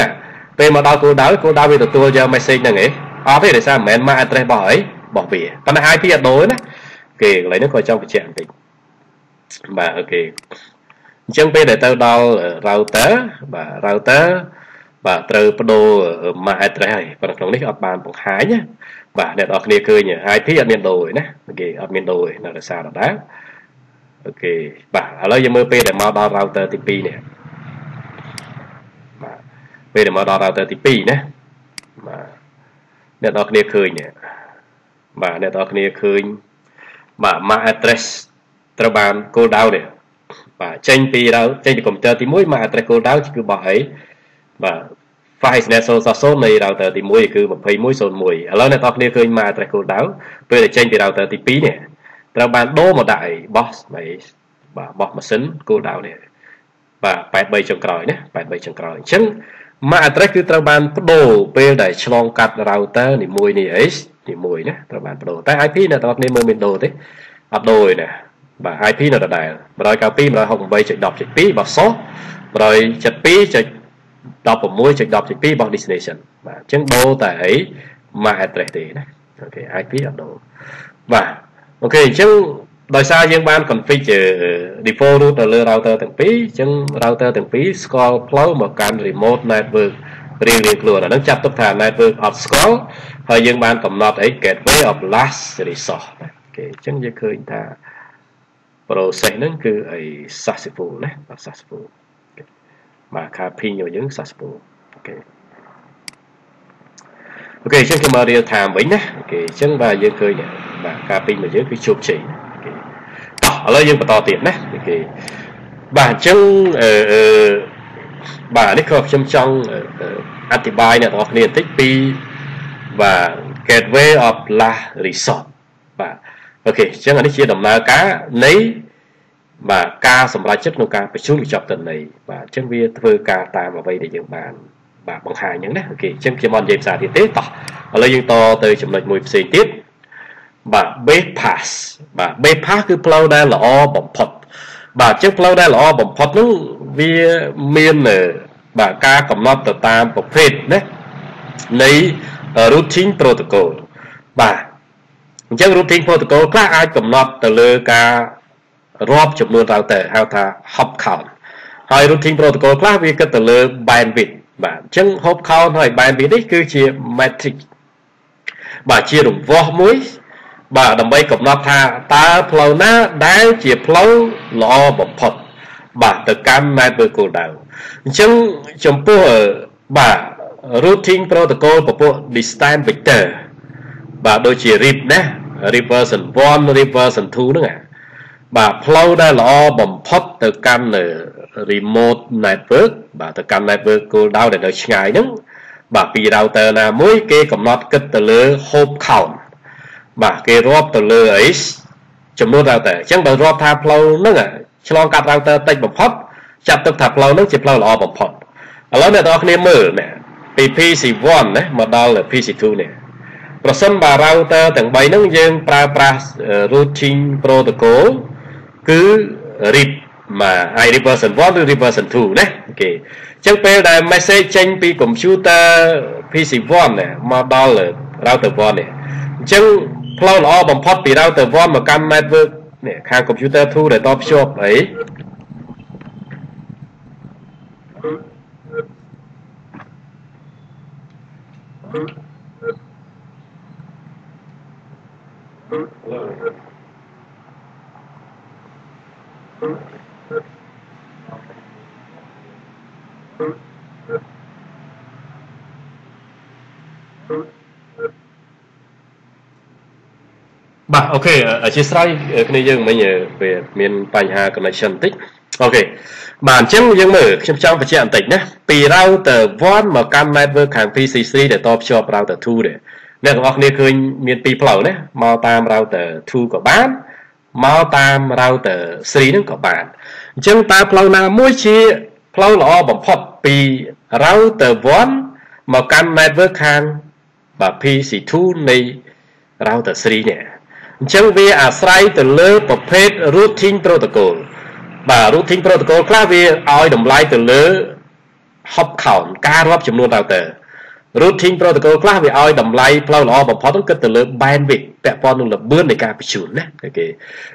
Speaker 1: ពេលមកដល់គោលដៅគោលដៅវាទទួលយក message ហ្នឹងឯងអត់ទេដោយសារមិនមែន MAC address របស់អីរបស់វាប៉ុន្តែ IP អត់ដូរណាគេកន្លែងនេះក៏ចង់បញ្ជាក់បន្តិចបាទអូខេអញ្ចឹងពេលដែលទៅដល់ router បាទ router បាទត្រូវបដូរ MAC address ហើយប៉ុន្តែក្នុងនេះអត់បានបង្ហាញណា បាទអ្នកនរគ្នាឃើញ IP អត់មានដូរទេណាគេអត់មានដូរទេនៅរសារដដែលអូខេបាទឥឡូវយើងមើលពេលដែលមកដល់ router ទី2នេះបាទពេលដែលមកដល់ router ទី2ណាបាទអ្នកនរគ្នាឃើញបាទអ្នកនរគ្នាឃើញបាទ MAC address ត្រូវបាន call down នេះបាទចេញពីចេញពីកុំព្យូទ័រទី1 MAC address call down គឺរបស់អីបាទ 5.0.0នៃ router ទី1គឺ2101ឥឡូវអ្នកនរគ្នាឃើញ address គោលដៅពេលដែលចេញពី router ទី2នេះត្រូវបានដូរមកដាក់អីបោះអីបាទបោះម៉ាស៊ីនគោលដៅនេះបាទ83ចុងក្រោយណា83ចុងក្រោយអញ្ចឹង MAC address គឺត្រូវបានបដូរពេលដែលឆ្លងកាត់ router នីមួយនេះអីនីមួយណាត្រូវបានបដូរតែ IP អ្នកនរគ្នាមើលមានដូរទេអត់ដូរទេណាបាទ IP នៅដដែល192 168.10.2បើសោះ172.1 16.10.2របស់ destination បាទអញ្ចឹងដូរតែអី MAC address ទេណាអូខេ IP អត់ដូរបាទអូខេអញ្ចឹងដោយសារយើងបាន config ជា default route ទៅលើ router ទាំងពីរអញ្ចឹង router ទាំងពីរស្គាល់ផ្លូវមកកាន់ remote network រៀងរៀងខ្លួនអានឹងចាប់ទុកថា network of scroll ហើយយើងបានកំណត់អី gateway of last resource គេអញ្ចឹងយើងឃើញថា process ហ្នឹងគឺអី successful ណា successful បាទ copy យកយើង successful អូខេអូខេអញ្ចឹងខ្ញុំមក real time វិញណាអូខេអញ្ចឹងបាទយើងឃើញបាទការពេញរបស់យើងគឺជោគជ័យអូខេតោះឥឡូវយើងបន្តទៀតណាអូខេបាទអញ្ចឹងអឺបាទនេះក៏ខ្ញុំចង់អธิบายអ្នកទាំងអស់គ្នាបន្តិចពីបាទ gateway of last resort បាទអូខេអញ្ចឹងអានេះជាដំណើរការនៃ បាទការសម្រេចចិត្តក្នុងការបញ្ជូនបញ្ចប់ទិន្នន័យបាទអញ្ចឹងវាធ្វើការតាមអ្វីដែលយើងបានបាទបង្ហាញអញ្ចឹងណាអូខេអញ្ចឹងខ្ញុំអត់និយាយភាសាទៀតទេតោះឥឡូវយើងតទៅចំណុចមួយផ្សេងទៀតបាទ base pass បាទ base pass គឺផ្លូវដែលល្អបំផុតបាទអញ្ចឹងផ្លូវដែលល្អបំផុតនោះវាមានបាទការកំណត់ទៅតាមប្រភេទណានៃ routing protocol បាទអញ្ចឹង routing protocol ខ្លះអាចកំណត់ទៅលើការ រាប់ចំនួន router ហៅថា hop count ហើយ routing protocol ខ្លះវាគិតទៅលើ bandwidth បាទអញ្ចឹង hop count ហើយ bandwidth នេះគឺជា metric បាទជារង្វាស់មួយ បាទដើម្បីកំណត់ថាតើផ្លូវណាដែលជាផ្លូវល្អបំផុត បាទទៅកាន់ network goal down អញ្ចឹងចំពោះបាទ routing protocol ពពួក distance vector បាទដូចជា RIP ណា RIP version 1 RIP version 2ហ្នឹង បាទផ្លូវដែលល្អបំផុតទៅកាន់ remote network បាទទៅកាន់ network goal down ដែលនៅឆ្ងាយហ្នឹងបាទពី router ណាមួយ គេកំណត់គិតទៅលើ hop count បាទគេរាប់ទៅលើអីចំនួន router អញ្ចឹងបើរាប់ថាផ្លូវហ្នឹងឆ្លងកាត់ router តិចបំផុតចាត់ទុកថាផ្លូវហ្នឹងជាផ្លូវល្អបំផុតឥឡូវអ្នកនរគ្នាមើលណាពី PC1 ណាមកដល់ PC2 នេះប្រសិនបើ router ទាំង3ហ្នឹងយើងប្រើប្រាស់ routing protocol គឺ RIP មក i RIP version 1ឬ RIP version 2ណាអូខេអញ្ចឹងពេលដែល message ចេញពី computer PC1 ណាមកដល់ router 1នេះអញ្ចឹងផ្លូវល្អបំផុតពី router 1មកកាន់ network នេះខាង computer 2ដែលតភ្ជាប់អី បាទអូខេអ្នកទាំងអស់គ្នាអម្បាញ់មិញវាមានបញ្ហា connection បន្តិចអូខេបាទអញ្ចឹងយើងមើលខ្ញុំចង់បញ្ជាក់បន្តិចណាពី router 1មកកាន់ network ខាង PC3 ដែលតភ្ជាប់ router 2នេះអ្នកទាំងអស់គ្នាឃើញមានពីរផ្លូវណាមកតាម router 2ក៏បាន មកតាម router 3ហ្នឹងក៏បានអញ្ចឹងតើផ្លូវណាមួយជា ផ្លូវល្អបំផុតពី router 1មកកាន់ network ខាងបាទ PC2 នៃ router 3នេះអញ្ចឹងវាអាស្រ័យទៅលើប្រភេទ routing protocol បាទ routing protocol ខ្លះវាឲ្យតម្លៃទៅលើ hop count ការរាប់ចំនួន router routing protocol ខ្លះវាឲ្យតម្លៃផ្លូវល្អបំផុតគិតទៅលើ bandwidth ពាក់ព័ន្ធនឹងល្បឿននៃការបញ្ជូនណាអូខេ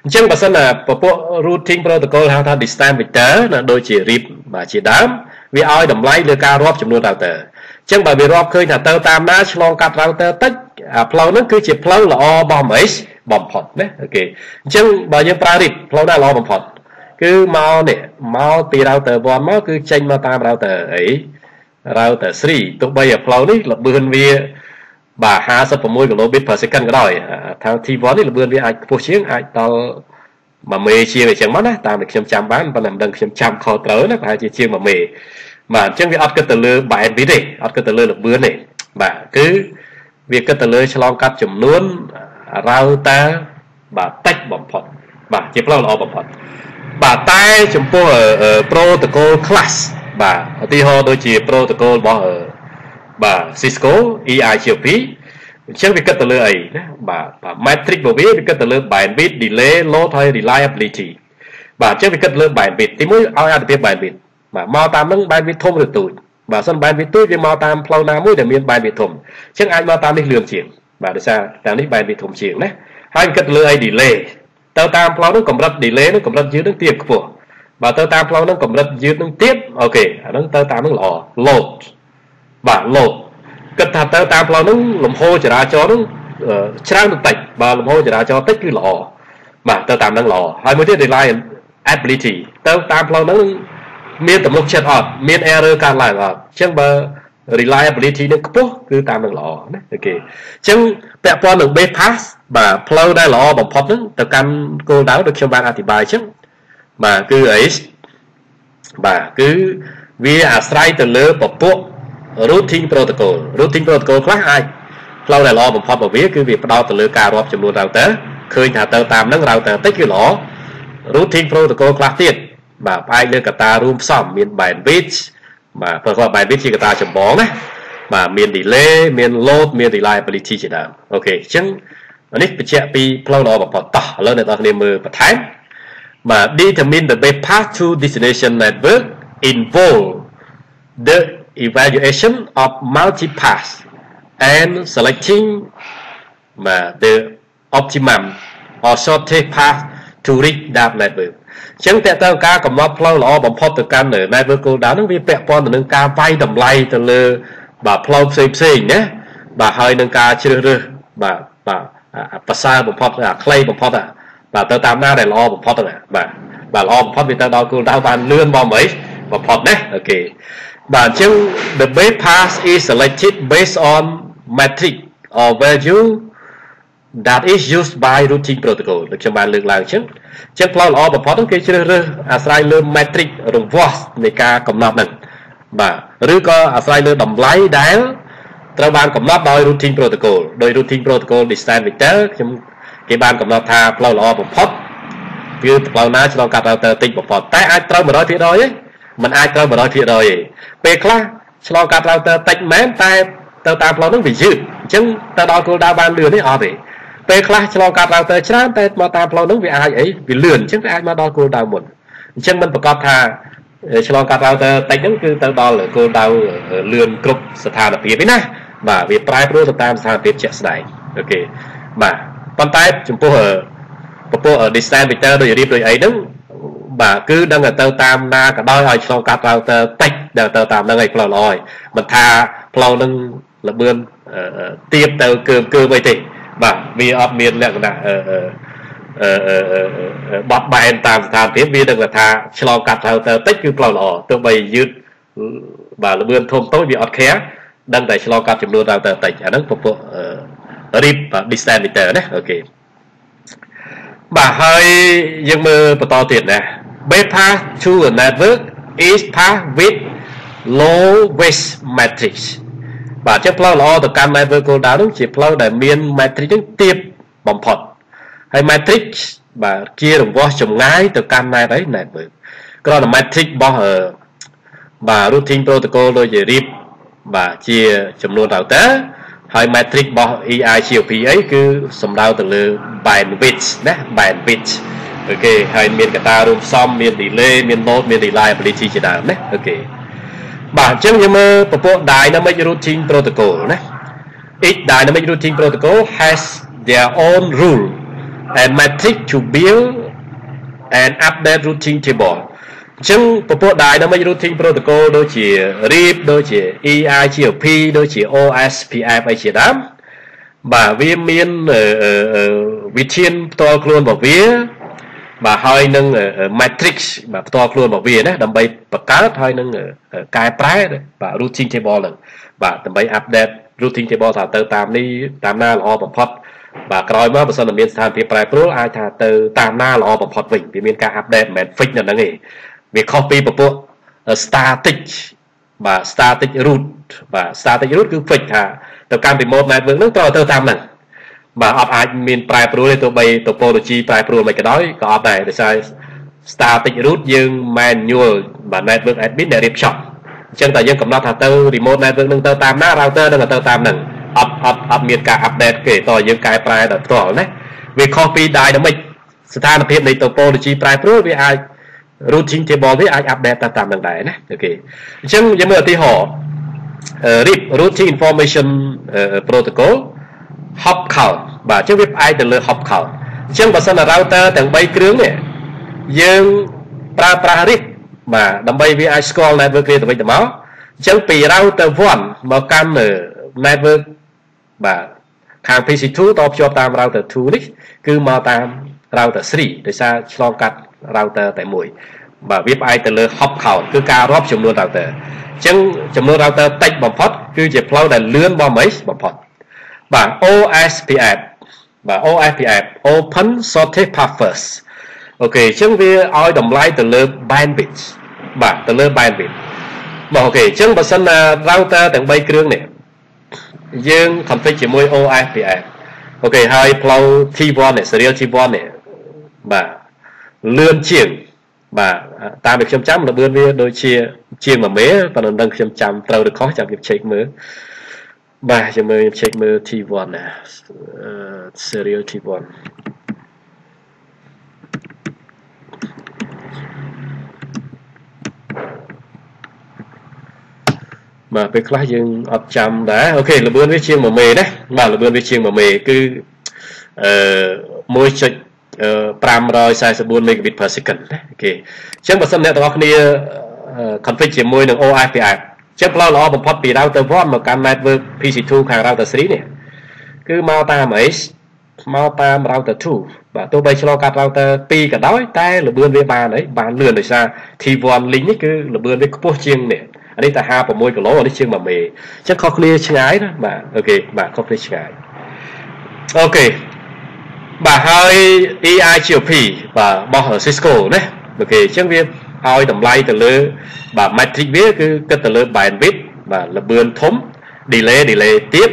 Speaker 1: អញ្ចឹងបើសិនណាពពួក routing protocol ហៅថា distance vector ណាដូចជា RIP បាទជាដើមវាឲ្យតម្លៃលើការរាប់ចំនួន router អញ្ចឹងបើវារាប់ឃើញថាទៅតាមណាឆ្លងកាត់ router តិចអាផ្លូវហ្នឹងគឺជាផ្លូវល្អរបស់ MH បំផុតណាអូខេអញ្ចឹងបើយើងប្រើ RIP ផ្លូវណាល្អបំផុតគឺមកនេះមកពី router 1មកគឺចេញមកតាម router អី router 3ទោះបីផ្លូវនេះល្បឿនវាបាទ56 kilobit per second ក៏ដោយថា T1 នេះល្បឿនវាអាចខ្ពស់ជាងអាចដល់1មេជាងអញ្ចឹងមកណាតាមដែលខ្ញុំចាំបានប៉ុន្តែមិនដឹងខ្ញុំចាំខុសត្រូវណាប្រហែលជាជាង1មេបាទអញ្ចឹងវាអត់គិតទៅលើ bandwidth ទេអត់គិតទៅលើល្បឿនទេបាទគឺវាគិតទៅលើឆ្លងកាត់ចំនួន router បាទតិចបំផុត បាទជាផ្លូវល្អបំផុតបាទតែចំពោះ protocol class បាទឧទាហរណ៍ដូចជា protocol របស់បាទ Cisco EIGRP អញ្ចឹងវាគិតទៅលើអីណាបាទបាទ metric របស់វាវាគិតទៅលើ bandwidth delay load ហើយ reliability បាទអញ្ចឹងវាគិតលើ bandwidth ទីមួយឲ្យអត្ថប្រយោជន៍ bandwidth បាទមកតាមនឹង bandwidth ធំឬទូចបាទសិន bandwidth ទូចវាមកតាមផ្លូវណាមួយដែលមាន bandwidth ធំអញ្ចឹងអាចមកតាមនេះលឿនជាងបាទដោយសារតាមនេះ bandwidth ធំជាងណាហើយគិតលើអី delay ទៅតាមផ្លូវនោះកម្រិត delay នោះកម្រិតយឺតនឹងទាបខ្ពស់ បើទៅតាមផ្លូវនោះកម្រិតយឺតនឹងទាបអូខេអាហ្នឹងទៅតាមនឹងល្អ load បាទ load គិតថាទៅតាមផ្លូវនោះលំហូរចរាចរណ៍នោះច្រើនទៅតិចបើលំហូរចរាចរណ៍តិចគឺល្អបាទទៅតាមនឹងល្អហើយមួយទៀត reliability ទៅតាមផ្លូវនោះមានទំនុកចិត្តអត់មាន error កើតឡើងអត់អញ្ចឹងបើ reliability នឹងខ្ពស់គឺតាមនឹងល្អណាអូខេអញ្ចឹងពាក់ព័ន្ធនឹង base pass បាទផ្លូវដែលល្អបំផុតហ្នឹងទៅកាន់គោលដៅដូចខ្ញុំបានអធិប្បាយអញ្ចឹង បាទគឺអីបាទគឺវាអាស្រ័យទៅលើពពួក routing protocol routing protocol ខ្លះអាចផ្លូវដែលល្អបំផុតរបស់វាគឺវាផ្ដោតទៅលើការរាប់ចំនួន router ឃើញថាទៅតាមហ្នឹង router តិចគឺល្អ routing protocol ខ្លះទៀតបាទផ្អែកលើកត្តារួមផ្សំមាន bandwidth បាទព្រោះគាត់ bandwidth ជាកត្តាចម្បងណាបាទមាន delay មាន load មាន reliability ជាដើមអូខេអញ្ចឹងនេះបញ្ជាក់ពីផ្លូវល្អបំផុតតោះឥឡូវអ្នកនរគ្នាមើលបន្ថែម បាទ determine the best path to destination network involve the evaluation of multipass and selecting the optimum or shortest path to reach that network អញ្ចឹងតើតើការកំណត់ផ្លូវល្អបំផុតទៅកាន់ network goal down ហ្នឹងវាពាក់ព័ន្ធទៅនឹងការវាយតម្លៃទៅលើបាទផ្លូវផ្សេងផ្សេងណាបាទហើយនឹងការជ្រើសរើសបាទបាទប្រសើរបំផុតអាខ្លីបំផុត បាទទៅតាមណាដែលល្អបំផុតហ្នឹងបាទបាទល្អបំផុតវាទៅដល់ goal down បានលឿនបងអីបំផុតណាអូខេបាទអញ្ចឹង the best path is selected based on metric or value that is used by routing protocol ដូចខ្ញុំបានលើកឡើងអញ្ចឹងអញ្ចឹងផ្លូវល្អបំផុតគេជ្រើសរើសអាស្រ័យលើ metric រង្វាស់នៃការកំណត់ហ្នឹងបាទឬក៏អាស្រ័យលើតម្លៃដែលត្រូវបានកំណត់ដោយ routing protocol ដោយ routing protocol distance vector ខ្ញុំ គេបានកំណត់ថាផ្លូវល្អបំផុតគឺផ្លូវណាឆ្លងកាត់ router តិចបំផុតតែអាចត្រូវ100%ទេมันអាចត្រូវ100%ទេពេលខ្លះឆ្លងកាត់ router តិចមែនតែទៅតាមផ្លូវហ្នឹងវាយឺតអញ្ចឹងទៅដល់គោលដៅបានលឿនទេអត់ទេពេលខ្លះឆ្លងកាត់ router ច្រើនតែមកតាមផ្លូវហ្នឹងវាអាចអីវាលឿនអញ្ចឹងវាអាចមកដល់គោលដៅមុនអញ្ចឹងមិនប្រកាសថាឆ្លងកាត់ router តិចហ្នឹងគឺទៅដល់គោលដៅលឿនគ្រប់ស្ថានភាពទេណាបាទវាប្រែប្រួលទៅតាមស្ថានភាពជាក់ស្ដែងអូខេបាទ ប៉ុន្តែចំពោះពពោះ distance meter ដូចរៀបដូចអីហ្នឹងបាទគឺដឹងតែទៅតាមណាក៏ដោយឲ្យឆ្លងកាត់ router តិចដែលទៅតាមហ្នឹងឲ្យផ្លូវល្អហើយមិនថាផ្លូវហ្នឹងលបឿនទៀបទៅកើមកើមអីទេបាទវាអត់មានលក្ខណៈអឺអឺបត់បែនតាមស្ថានភាពវាដឹងថាឆ្លងកាត់ router តិចគឺផ្លូវល្អទោះបីយឺតបាទលបឿនធំតូចវាអត់ខែដឹងតែឆ្លងកាត់ចំនួន router តិចអាហ្នឹងពពុះ RIP distance meter ណាអូខេបាទហើយយើងមើលបន្តទៀតណា beta to a network is path with low waste matrix បាទចឹងផ្លូវល្អទៅកាន់ network goal down នោះជាផ្លូវដែលមាន matrix ហ្នឹងទាបបំផុតហើយ matrix បាទជារង្វាស់ចម្ងាយទៅកាន់ net អី network គ្រាន់តែ matrix របស់បាទ routing protocol ដូចជា RIP បាទជាចំនួន router ហើយ matrix របស់ EIGOP អីគឺសំដៅទៅលើ bandwidth ណា bandwidth អូខេហើយមានកត្តារួមផ្សំមាន delay មាន load មាន reliability ជាដើមណាអូខេបាទអញ្ចឹងយើងមើលពពួក dynamic routing protocol ណា each dynamic routing protocol has their own rule and metric to build and update routing table អញ្ចឹងពពួក dynamic routing protocol ដូចជា RIP ដូចជា EIGRP ដូចជា OSPF អីជាដើមបាទវាមានវិធានផ្ទាល់ខ្លួនរបស់វាបាទហើយនឹង matrix បាទផ្ទាល់ខ្លួនរបស់វាណាដើម្បីបង្កើតហើយនឹងកែប្រែបាទ routing table ហ្នឹងបាទដើម្បី update routing table ថាទៅតាមនេះតាមណាល្អបំផុតបាទក្រោយមកបើសិនតែមានស្ថានភាពប្រែប្រួលអាចថាទៅតាមណាល្អបំផុតវិញវាមានការ update មិនមែន fix នៅហ្នឹងទេ វាខុសពីពពួក static បាទ static root បាទ static root គឺ fix ថាទៅកាន់ remote network ហ្នឹងត្រូវទៅតាមហ្នឹងបាទអត់អាចមានប្រែប្រួលទេទោះបី topology ប្រែប្រួលមិនក៏ដោយក៏អត់ដែរដោយសារ static root យើង manual បាទ network admin ដែលរៀបចំអញ្ចឹងតែយើងកំណត់ថាទៅ remote network នឹងទៅតាមណា router នឹងទៅតាមហ្នឹងអត់អត់អត់មានការ update គេតើយើងកែប្រែដោយផ្ទាល់ណាវាខុសពី dynamic ស្ថានភាពនៃ topology ប្រែប្រួលវាអាច routing table វាអាច update តាមតាមនឹងដែរណាអូខេអញ្ចឹងយើងមើលឧទាហរណ៍ RIP routing information protocol hop count បាទអញ្ចឹងវាផ្អែកទៅលើ hop count អញ្ចឹងបើសិន router ទាំង3គ្រឿងនេះយើងប្រើប្រាស់ RIP បាទដើម្បីវាអាចស្គាល់ network គ្នាទៅវិញទៅមកអញ្ចឹងពី router 1មកកាន់ network បាទខាង PC2 តភ្ជាប់តាម router 2នេះគឺមកតាម router 3ដោយសារឆ្លងកាត់ router តែមួយបាទវាផ្អែកទៅលើ hop count គឺការរាប់ចំនួន router អញ្ចឹងចំនួន router តិចបំផុត គឺជាផ្លូវដែលលឿនបំមេបំផុតបាទ OSPF បាទ OSPF Open Shortest Path First អូខេអញ្ចឹងវាឲ្យតម្លៃទៅលើ bandwidth បាទទៅលើ bandwidth បាទអូខេអញ្ចឹងបើសិនណា router ទាំង3គ្រឿងនេះយើង config ជាមួយ OSPF អូខេហើយផ្លូវ T1 នេះ serial T1 នេះបាទ លឿនជាងបាទតាមដែលខ្ញុំចាំល្បឿនវាដូចជាជាង1មេប៉ុន្តែនឹងខ្ញុំចាំត្រូវឬខុសចាំខ្ញុំ check មើលបាទចាំមើលខ្ញុំ check មើល T1 ណា serial T1 បាទពេលខ្លះយើងអត់ចាំដែរអូខេល្បឿនវាជាង1មេណាបាទល្បឿនវាជាង1មេគឺអឺ1.1 544 Mbps ណាគេអញ្ចឹងបើសិនអ្នកទាំងអស់គ្នា config ជាមួយនឹង OSPF អញ្ចឹងផ្លូវល្អបំផុតពី router 1មកកាន់ network PC2 ខាង router 3នេះគឺមកតាម H មកតាម router 2បាទទោះបីឆ្លងកាត់ router 2ក៏ដោយតែល្បឿនវាបានហើយបានលឿនដោយសារ T1 link នេះគឺល្បឿនវាខ្ពស់ជាងនេះអានេះតែ56គីឡូអានេះជាង1មេអញ្ចឹងខុសគ្នាឆ្ងាយណាបាទអូខេបាទខុសគ្នាឆ្ងាយអូខេ បាទហើយ EIGRP បាទរបស់ Cisco ណាអូខេអញ្ចឹងវាឲ្យតម្លៃទៅលើបាទ metric វាគឺគិតទៅលើ bandwidth បាទល្បឿនធំ delay delay ទៀត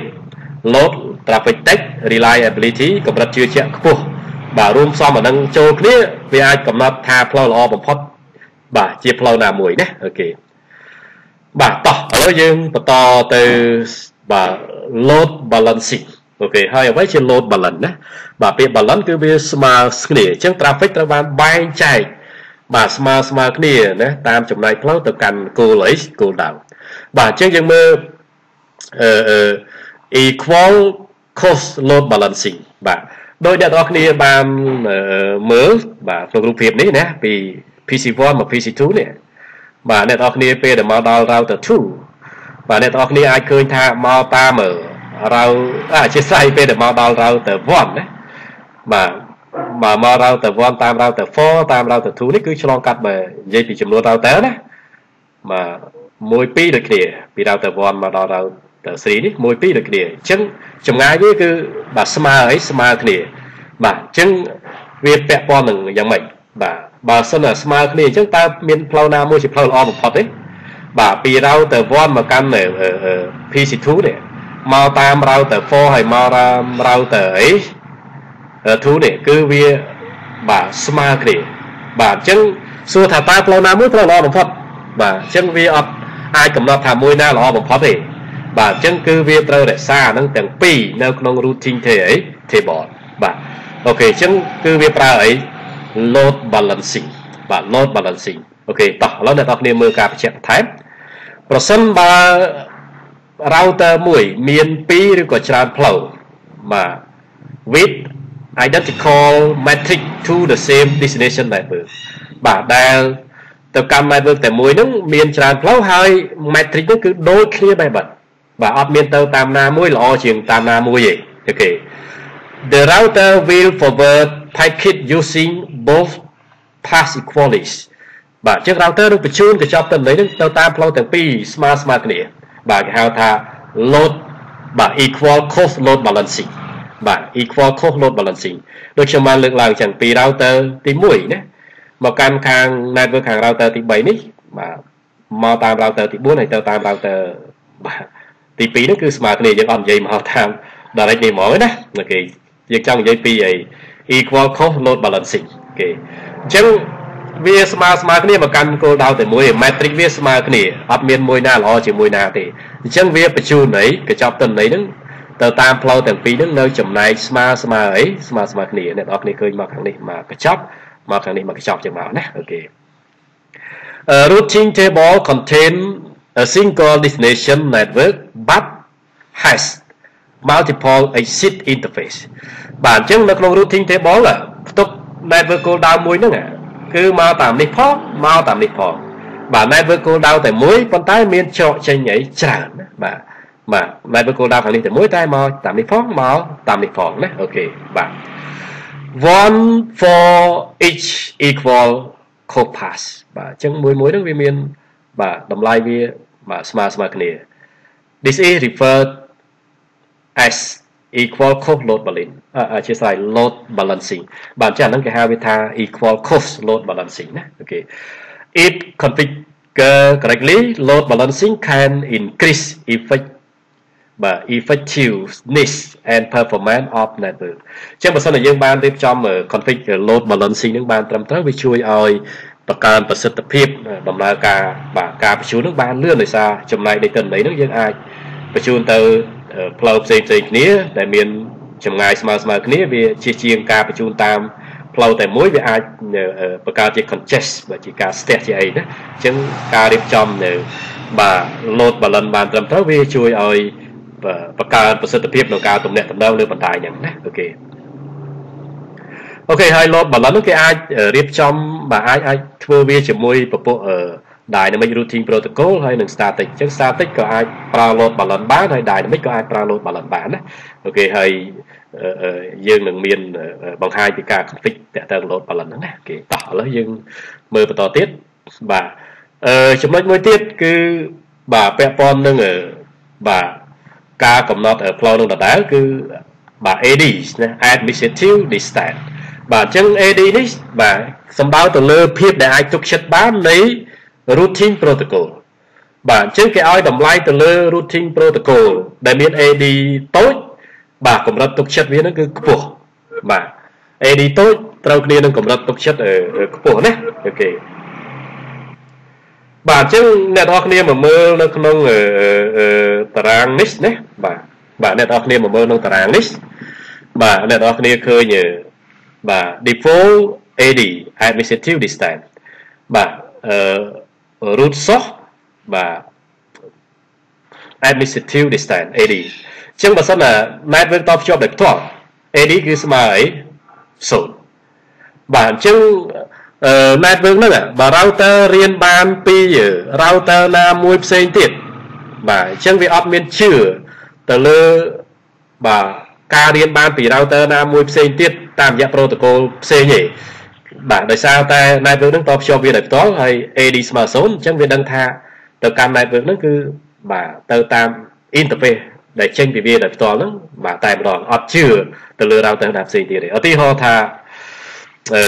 Speaker 1: load traffic តិច reliability កម្រិតជឿជាក់ខ្ពស់បាទរួមផ្សំអានឹងចូលគ្នាវាអាចកំណត់ថាផ្លូវល្អបំផុតបាទជាផ្លូវណាមួយណាអូខេបាទតោះឥឡូវយើងបន្តទៅបាទ load balancing អូខេហើយអ្វីជា load balance ណាបាទពាក្យ balance គឺវាស្មើគ្នាអញ្ចឹង traffic ត្រូវបានបែងចែកបាទស្មើស្មើគ្នាណាតាមចំណែកផ្លូវទៅកាន់ goal អី goal down បាទអញ្ចឹងយើងមើលអឺ equal cost load balancing បាទដោយអ្នកនរគ្នាបានមើលបាទក្នុងរូបភាពនេះណាពី PC1 មក PC2 នេះបាទអ្នកនរគ្នាពេលដែលមកដល់ router 2បាទអ្នកនរគ្នាអាចឃើញថាមកតាម route អធិស្ឋានពេលដែលមកដល់ router 1ណាបាទបើមក router 1តាម router 4តាម router 2នេះគឺឆ្លងកាត់បើនិយាយពីចំនួន router ណាបាទមួយពីរដូចគ្នាពី router 1មកដល់ router 3នេះមួយពីរដូចគ្នាអញ្ចឹងចម្ងាយវាគឺបាទស្មើអីស្មើគ្នាបាទអញ្ចឹងវាពាក់ព័ន្ធនឹងយ៉ាងម៉េចបាទបើសិនតែស្មើគ្នាអញ្ចឹងតើមានផ្លូវណាមួយជាផ្លូវល្អបំផុតទេបាទពី router 1មកកាន់ PC2 នេះ មកតាម router 4ហើយមក router អី2នេះគឺវាបាទស្មើគ្នាបាទអញ្ចឹងសួរថាតើផ្លូវណាមួយផ្លូវល្អបំផុតបាទអញ្ចឹងវាអត់អាចកំណត់ថាមួយណាល្អបំផុតទេបាទអញ្ចឹងគឺវាត្រូវរក្សាហ្នឹងទាំងពីរនៅក្នុង routing ទេអី table បាទអូខេអញ្ចឹងគឺវាប្រើអី load balancing បាទ load balancing អូខេតោះឥឡូវអ្នកនរគ្នាមើលការបញ្ជាក់បន្ថែមប្រសិនបើ router មួយមាន2ឬក៏ច្រើនផ្លូវបាទ with identical matrix to the same destination network បាទដែលទៅកម្ម network តែមួយហ្នឹងមានច្រើនផ្លូវហើយ matrix ហ្នឹងគឺដូចគ្នាបែបបាត់បាទអត់មានទៅតាមណាមួយល្អជាងតាមណាមួយទេអូខេ The router will forward packet using both pass equalities បាទចឹង router នឹងបញ្ជូនកញ្ចប់ទិន្នន័យនឹងទៅតាមផ្លូវទាំងពីរស្មើស្មើគ្នា បាទគេហៅថា load បាទ equal cost load balancing បាទ equal cost load balancing ដូចខ្ញុំបានលើកឡើងចឹងពី router ទី1ណាមកកាន់ខាង network ខាង router ទី3នេះបាទមកតាម router ទី4ហើយទៅតាម router បាទទី2នេះគឺស្មើគ្នាយើងអត់និយាយមកតាម direct នេះហ្មងណាអូខេយើងចង់និយាយពីអី equal cost load balancing គេអញ្ចឹង វាស្មើស្មើគ្នាមកកាន់គោលដៅតែមួយ matrix វាស្មើគ្នាអត់មានមួយណាល្អជាមួយណាទេអញ្ចឹងវាបញ្ជូនអីកញ្ចប់ទិន្នន័យហ្នឹងទៅតាមផ្លូវទាំងពីរហ្នឹងនៅចំណែកស្មើស្មើអីស្មើស្មើគ្នាអ្នកនរគ្នាឃើញមកខាងនេះមកកញ្ចប់មកខាងនេះមកកញ្ចប់ចឹងមកណាអូខេ routing table contain a single destination network but has multiple exit interface បាទអញ្ចឹងនៅក្នុង routing table ផ្ទុក network call down មួយហ្នឹង គឺមកតាមនេះផងមកតាមនេះផងបាទ network call down តែមួយប៉ុន្តែមានចកចេញអីច្រើនណាបាទបាទ network call down ខាងនេះតែមួយតែមកតាមនេះផងមកតាមនេះផងណាអូខេបាទ one for each equal code pass បាទអញ្ចឹងមួយមួយហ្នឹងវាមាន បាទតម្លៃវាបាទស្មើស្មើគ្នា this is referred as equal cost load balancing អធិស្ឋាន load balancing បាទចាហ្នឹងគេហៅវាថា equal cost load balancing ណាអូខេ it configure correctly load balancing can increase effect បាទ effectiveness and performance of network អញ្ចឹងបើសិនជាយើងបានរៀបចំ config load balancing នឹងបានត្រឹមត្រូវវាជួយឲ្យបង្កើនប្រសិទ្ធភាពដំណើរការបាទការបញ្ជូននឹងបានលឿនដោយសារចំណែកនៃទិន្នន័យនឹងយើងអាចបញ្ជូនទៅ ផ្លូវផ្សេងផ្សេងគ្នា ដែលមានចម្ងាយស្មើស្មើគ្នាវាជាជាងការបញ្ជូនតាមផ្លូវតែមួយវាអាចបង្កើតជា congest បើជាការស្ទះជាអីណាអញ្ចឹងការរៀបចំនៅបាទ load balance បានត្រឹមត្រូវវាជួយឲ្យបង្កើនប្រសិទ្ធភាពក្នុងការទំនាក់ទំនងលើបណ្ដាញហ្នឹងណាអូខេអូខេហើយ load balance នោះគេអាចរៀបចំបាទអាចអាចធ្វើវាជាមួយពួក dynamic routing protocol ហើយនិង static អញ្ចឹង static ក៏អាចប្រើ load balance បានហើយ dynamic ក៏អាចប្រើ load balance បានណាអូខេហើយយើងនឹងមានបង្ហាញពីការ config តាក់ទង load balance ហ្នឹងណាគេតោះឥឡូវយើងមើលបន្តទៀតបាទអឺចំណុចមួយទៀតគឺបាទពាក់ព័ន្ធនឹងបាទការកំណត់ flow នឹងដដែលគឺបាទ AD ណា administrative distance បាទអញ្ចឹង AD នេះបាទសំដៅទៅលើភាពដែលអាចទុកចិត្តបាននៃ routing protocol បាទអញ្ចឹងគេឲ្យតម្លៃទៅលើ routing protocol ដែលមាន AD តូច បាទកម្រិតទុកចិត្តវានឹងគឺខ្ពស់បាទ AD តូចត្រូវគ្នានឹងកម្រិតទុកចិត្តខ្ពស់ណាអូខេបាទអញ្ចឹងអ្នកនរគ្នាមកមើលនៅក្នុងតារាងនេះណាបាទបាទអ្នកនរគ្នាមកមើលក្នុងតារាងនេះបាទអ្នកនរគ្នាឃើញបាទ default AD administrative distance បាទអឺ root source បាទ administrative distance AD អញ្ចឹងបើសិនណា network តភ្ជាប់ដោយផ្ទាល់ AD គឺស្មើអី0បាទអញ្ចឹងអឺ network ហ្នឹងបើ router រៀនបានពី router ណាមួយផ្សេងទៀតបាទអញ្ចឹងវាអត់មានជឿទៅលើបាទការរៀនបានពី router ណាមួយផ្សេងទៀតតាមរយៈ protocol ផ្សេងទេ បាទដោយសារតែ network ហ្នឹងតភ្ជាប់វាដោយផ្ទាល់ហើយ AD ស្មើ0អញ្ចឹងវាដឹងថាទៅកាន់ network ហ្នឹងគឺបាទទៅតាម interface ដែលចេញពីវាដោយផ្ទាល់ហ្នឹងបាទតែម្ដងអត់ជឿទៅលើ router ណាផ្សេងទៀតទេឧទាហរណ៍ថា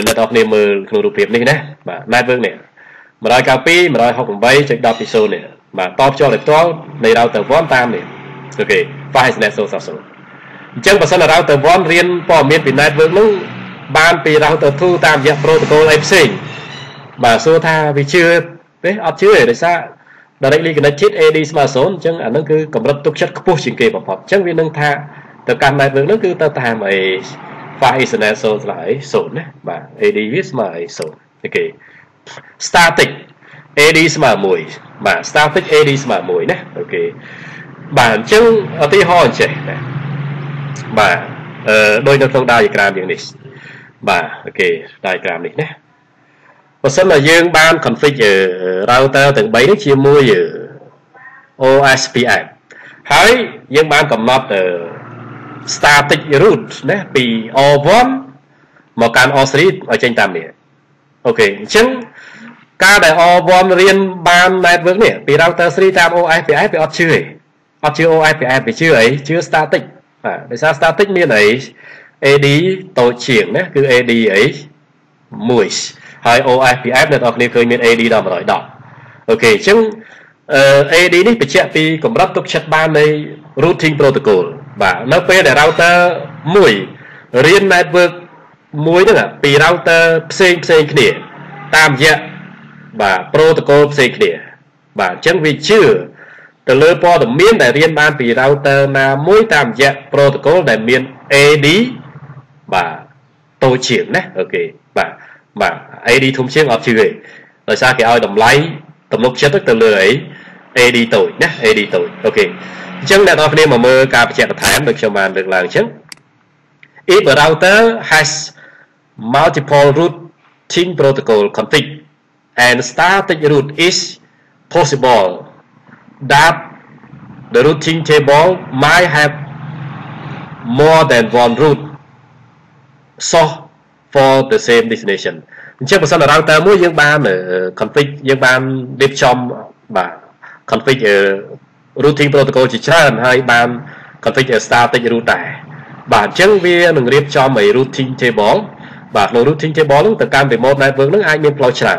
Speaker 1: អ្នកនរគ្នាមើលក្នុងរូបភាពនេះណាបាទ network នេះ192 168.10ពី0នេះបាទតបចូលដោយផ្ទាល់នៃ router 1តាមនេះអូខេ file net 000អញ្ចឹងបើសិន router 1រៀនព័ត៌មានពី network នោះ បានពី router 2តាមរយៈ protocol អីផ្សេងបាទសួរថាវាជឿទេអត់ជឿទេដោយសារ directly connected AD ស្មើ0អញ្ចឹងអានឹងគឺកម្រិតទុកចិត្តខ្ពស់ជាងគេបំផុតអញ្ចឹងវានឹងថាទៅកាន់ network នោះគឺទៅតាមអី file ethernet 0ស្មើអី0ណាបាទ AD វាស្មើអី0អូខេ static AD ស្មើ1បាទ static AD ស្មើ1ណាអូខេបាទអញ្ចឹងឧទាហរណ៍អញ្ចេះណាបាទអឺដូចនៅក្នុង diagram យ៉ាងនេះ បាទអូខេ diagram នេះណាបើសិនមកយើងបាន config router ទាំង3នេះជាមួយ OSPF ហើយយើងបានកំណត់ static root ណាពី O1 មកកាន់ O3 ឲ្យចេញតាមនេះអូខេអញ្ចឹងការដែល O1 រៀនបាន network នេះពី router 3តាម OSPF វាអត់ជឿទេអត់ជឿ OSPF វាជឿអីជឿ static បាទដោយសារ static មានអី AD តូចជាងណាគឺ AD អី1ហើយ OSPF អ្នកនរគ្នាឃើញមាន AD ដល់110អូខេអញ្ចឹង AD នេះបញ្ជាក់ពីកម្រិតទុកចិត្តបាននៃ routing protocol បាទនៅពេលដែល router 1រៀន network មួយហ្នឹងពី router ផ្សេងផ្សេងគ្នាតាមរយៈបាទ protocol ផ្សេងគ្នាបាទអញ្ចឹងវាជឿទៅលើព័ត៌មានដែលរៀនបានពី router ណាមួយតាមរយៈ protocol ដែលមាន AD បាទតូចជាងណាអូខេបាទបាទ AD ធំជាងអត់ជឿទេដោយសារគេឲ្យតម្លៃទំនុកចិត្តទៅលើអី AD តូចណា AD តូចអូខេអញ្ចឹងអ្នកនរគ្នាមកមើលការបញ្ជាក់បន្ថែមដូចខ្ញុំបានលើកឡើងអញ្ចឹង if a router has multiple routing protocol config and static route is possible that the routing table might have more than one route source for the same destination អញ្ចឹងបើសិន router មួយយើងបាន config យើងបានរៀបចំបាទ config routing protocol ជាច្រើនហើយបាន config static route ដែរបាទអញ្ចឹងវានឹងរៀបចំឲ្យ routing table បាទក្នុង routing table ហ្នឹងទៅកាន់ remote network ហ្នឹងអាចមានផ្លូវច្រើន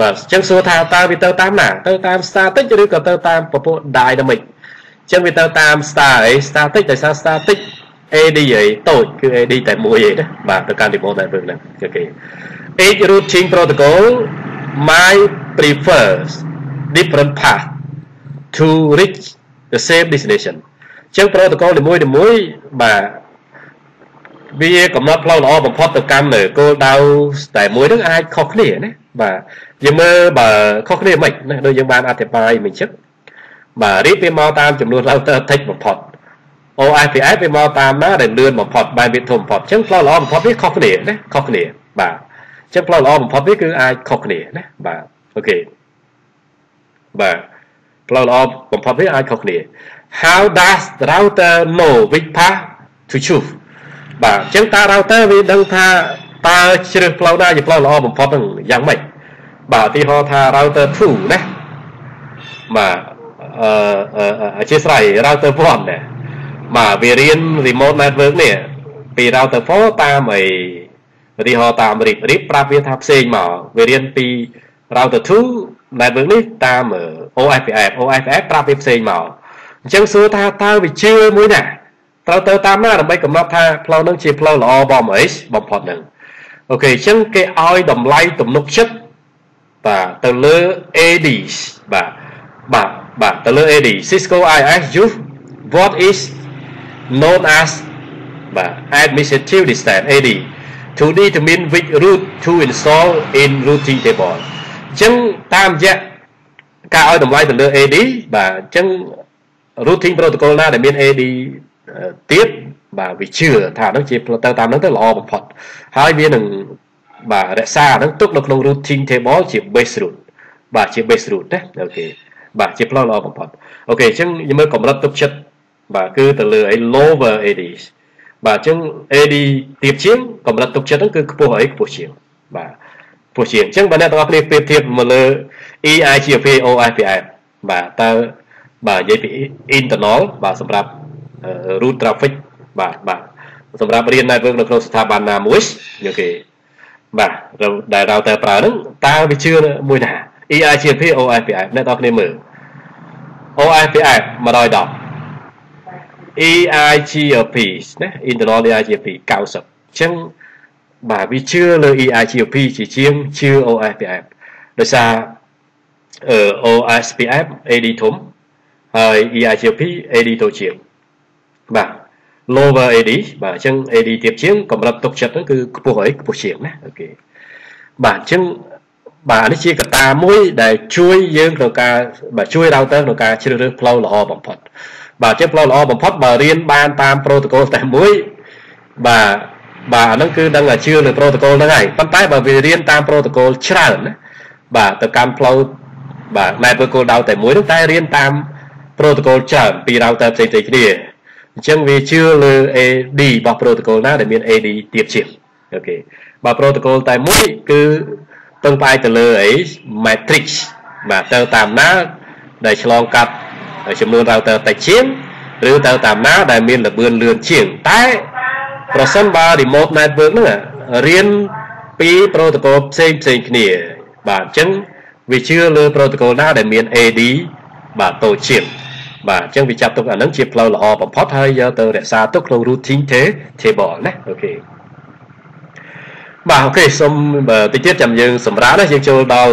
Speaker 1: បាទអញ្ចឹងសួរថាតើវាទៅតាមណាទៅតាម static ឬក៏ទៅតាមពពុះ dynamic អញ្ចឹងវាទៅតាម star អី static ដោយសារ static AD អីតូចគឺ AD តែមួយឯណាបាទទៅកាន់ remote network ហ្នឹងគឺគេ each routing protocol might prefers different path to reach the same destination អញ្ចឹង protocol នីមួយៗបាទវាកំណត់ផ្លូវល្អបំផុតទៅកាន់គោលដៅតែមួយហ្នឹងអាចខុសគ្នាណាបាទយើងមើលបើខុសគ្នាមិនណាដូចយើងបានអធិប្បាយមិញចឹងបាទរៀបវាមកតាមចំនួន router តិចបំផុត OIPF វាមកតាមណាដែលលឿនបំផុតបែបវាធំបំផុតអញ្ចឹងផ្លូវល្អបំផុតវាខុសគ្នាណាខុសគ្នាបាទអញ្ចឹងផ្លូវល្អបំផុតវាគឺអាចខុសគ្នាណាបាទអូខេបាទផ្លូវល្អបំផុតវាអាចខុសគ្នា How does the router know which path to choose បាទអញ្ចឹងតើ router វាដឹងថាតើជ្រើសផ្លូវណាជាផ្លូវល្អបំផុតហ្នឹងយ៉ាងម៉េចបាទឧទាហរណ៍ថា router 2ណាបាទអឺអធិស្ឋាន router 1ណា បាទវារៀន remote network នេះពី router 4តាមអីឧទាហរណ៍តាមរៀបរៀបប្រាប់វាថាផ្សេងមកវារៀនពី router 2 network នេះតាម OIPF OIPF ប្រាប់វាផ្សេងមកអញ្ចឹងសួរថាតើវាជឿមួយណាត្រូវទៅតាមណាដើម្បីកំណត់ថាផ្លូវនឹងជាផ្លូវល្អបំអីបំផុតនឹងអូខេអញ្ចឹងគេឲ្យតម្លៃទំនុកចិត្តបាទទៅលើ AD បាទបាទបាទទៅលើ AD Cisco IS use what is known as បាទ administrative distance AD to determine which route to install in routing table អញ្ចឹងតាមរយៈការឲ្យតម្លៃទៅលើ AD បាទអញ្ចឹង routing protocol ណាដែលមាន AD ទៀតបាទវាជឿថាហ្នឹងជាទៅតាមហ្នឹងទៅល្អបំផុតហើយវានឹងបាទរក្សាហ្នឹងទុកនៅក្នុង routing table ជា base route បាទជា base route ណាអូខេបាទជាផ្លូវល្អបំផុតអូខេអញ្ចឹងយើងមើលកម្រិតទុកចិត្ត បាទគឺទៅលើអី lower ADs បាទអញ្ចឹង AD ទៀបជាងកម្រិតទុកចិត្តហ្នឹងគឺខ្ពស់អីខ្ពស់ជាងបាទខ្ពស់ជាងអញ្ចឹងបើអ្នកទាំងអស់គ្នាប្រៀបធៀបមកលើ EIGRP OIPF បាទតើបាទនិយាយពី internal បាទសម្រាប់ root traffic បាទបាទសម្រាប់រៀន network នៅក្នុងស្ថាប័នណាមួយអូខេបាទដែល router ប្រើហ្នឹងតើវាជឿមួយណា EIGRP OIPF អ្នកទាំងគ្នាមើល OIPF 110 EIGRP ណា internal EIGRP 90អញ្ចឹងបាទវាជឿលើ EIGRP ជាជាងជឿ OSPF ដោយសារអឺ OSPF AD ធំហើយ EIGRP AD តូចជាងបាទ lower AD បាទអញ្ចឹង AD ទៀបជាងកម្រិតទុកចិត្តហ្នឹងគឺខ្ពស់អីខ្ពស់ជាងណាអូខេបាទអញ្ចឹង បាទនេះជាកត្តាមួយដែលជួយយើងក្នុងការបាទជួយ router ក្នុងការជ្រើសរើសផ្លូវល្អបំផុតបាទជាផ្លូវល្អបំផុតបើរៀនបានតាម protocol តែមួយបាទបាទអាហ្នឹងគឺដឹងតែជឿលើ protocol ហ្នឹងហើយប៉ុន្តែបើវារៀនតាម protocol ច្រើនណាបាទទៅកាន់ផ្លូវបាទ network call down តែមួយហ្នឹងតែរៀនតាម protocol ច្រើនពី router ផ្សេងៗគ្នាអញ្ចឹងវាជឿលើ AD របស់ protocol ណាដែលមាន AD ទៀតជាងអូខេបើ protocol តែមួយគឺ ពឹងផ្អែកទៅលើអី matrix បាទទៅតាមណាដែលឆ្លងកាត់ចំនួន router តិចជាងឬទៅតាមណាដែលមានល្បឿនលឿនជាងតែប្រសិនបើ remote network ហ្នឹងរៀនពី protocol ផ្សេងផ្សេងគ្នា បាទអញ្ចឹងវាជឿលើ protocol ណាដែលមាន AD បាទតូចជាងបាទអញ្ចឹងវាចាប់ទុកអានឹងជាផ្លូវល្អបំផុតហើយយកទៅរក្សាទុកក្នុង routing table ណាអូខេ បាទអូខេសូមតិចទៀតចាំយើងសម្រាប់ណាយើងចូលដល់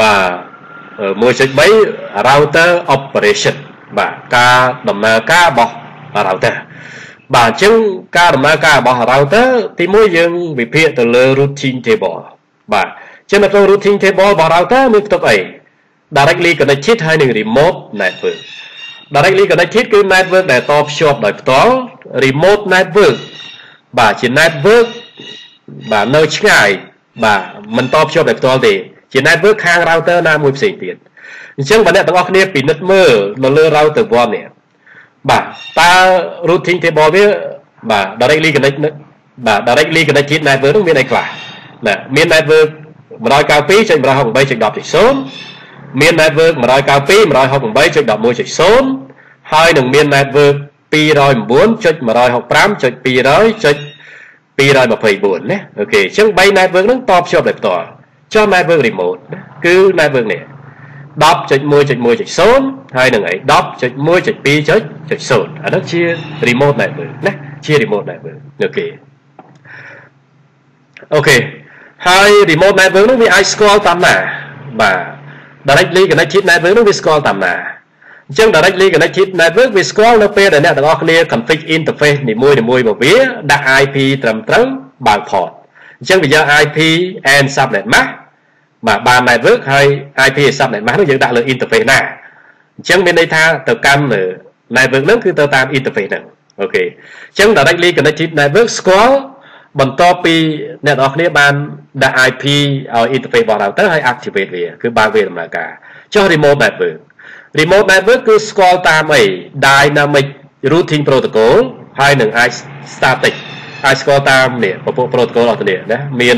Speaker 1: បាទ1.3 router operation បាទការដំណើរការរបស់ router បាទអញ្ចឹងការដំណើរការរបស់ router ទី1យើងវិភាគទៅលើ routing table បាទអញ្ចឹងនៅក្នុង routing table របស់ router មានផ្ទុកអី directly connected ហើយនិង remote network directly connected គឺ network ដែលតភ្ជាប់ដោយផ្ទាល់ remote network បាទជា network បាទនៅឆ្ងាយបាទមិនតភ្ជាប់ដោយផ្ទាល់ទេជា network ខាង router ណាមួយផ្សេងទៀតអញ្ចឹងបើអ្នកទាំងអស់គ្នាពិនិត្យមើលនៅលើ router 1នេះបាទតើ routing table វាបាទ directly connect បាទ directly connected network នោះមានអីខ្លះណាមាន network 192.168.10.0មាន network 192.168.11.0ហើយនឹងមាន network 209.165.200.224ណាអូខេអញ្ចឹង3 network ហ្នឹងតបភ្ជាប់ដោយផ្ទាល់ចុះ network remote គឺ network នេះ10.1.1.0ហើយនឹងអី10.1.2.0អានោះជា remote network ណាជា remote network អូខេអូខេហើយ remote network នោះវាអាចស្គាល់តាមណាបាទ directly connected network នោះវាស្គាល់តាមណា អញ្ចឹង directly connected network វាស្គាល់នៅពេលដែលអ្នកទាំងអស់គ្នា config interface នីមួយៗរបស់វាដាក់ IP ត្រឹមត្រូវបើក port អអញ្ចឹងវាយក IP and subnet mask បាទបាន network ហើយ IP subnet mask នោះយើងដាក់លើ interface ណាអញ្ចឹងមានន័យថាទៅកាន់ network ហ្នឹងគឺទៅតាម interface ហ្នឹងអូខេអញ្ចឹង directly connected network ស្គាល់បន្ទាប់ពីអ្នកនរគ្នាបានដាក់ IP ឲ្យ interface របស់ router ហើយ activate វាគឺបើកវាដំណើរការចុះ remote network remote network គឺស្គាល់តាមអី dynamic routing protocol ហើយនឹងអាច static អាចស្គាល់តាមនេះពពុះ protocol អស់ទៅនេះណាមាន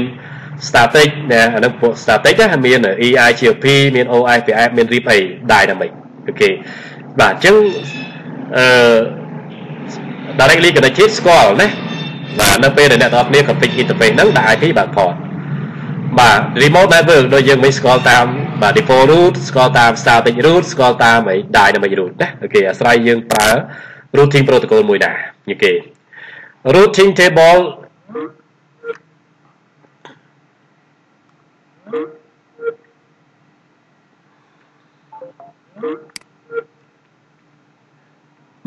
Speaker 1: static ណាអានឹងពួក static ណាមាន EIGRP មាន OIPF មាន RIP អី dynamic អូខេបាទអញ្ចឹងអឺ directly connected ស្គាល់ណាបាទនៅពេលដែលអ្នកទាំងអស់គ្នា config interface ហ្នឹងដាក់ IP បើក port បាទ remote network ដូចយើងមិនស្គាល់តាមបាទ default route ស្គាល់តាម static route ស្គាល់តាមអី dynamic route ណាអូខេអាស្រ័យយើងប្រើ routing protocol មួយដែរអូខេ routing table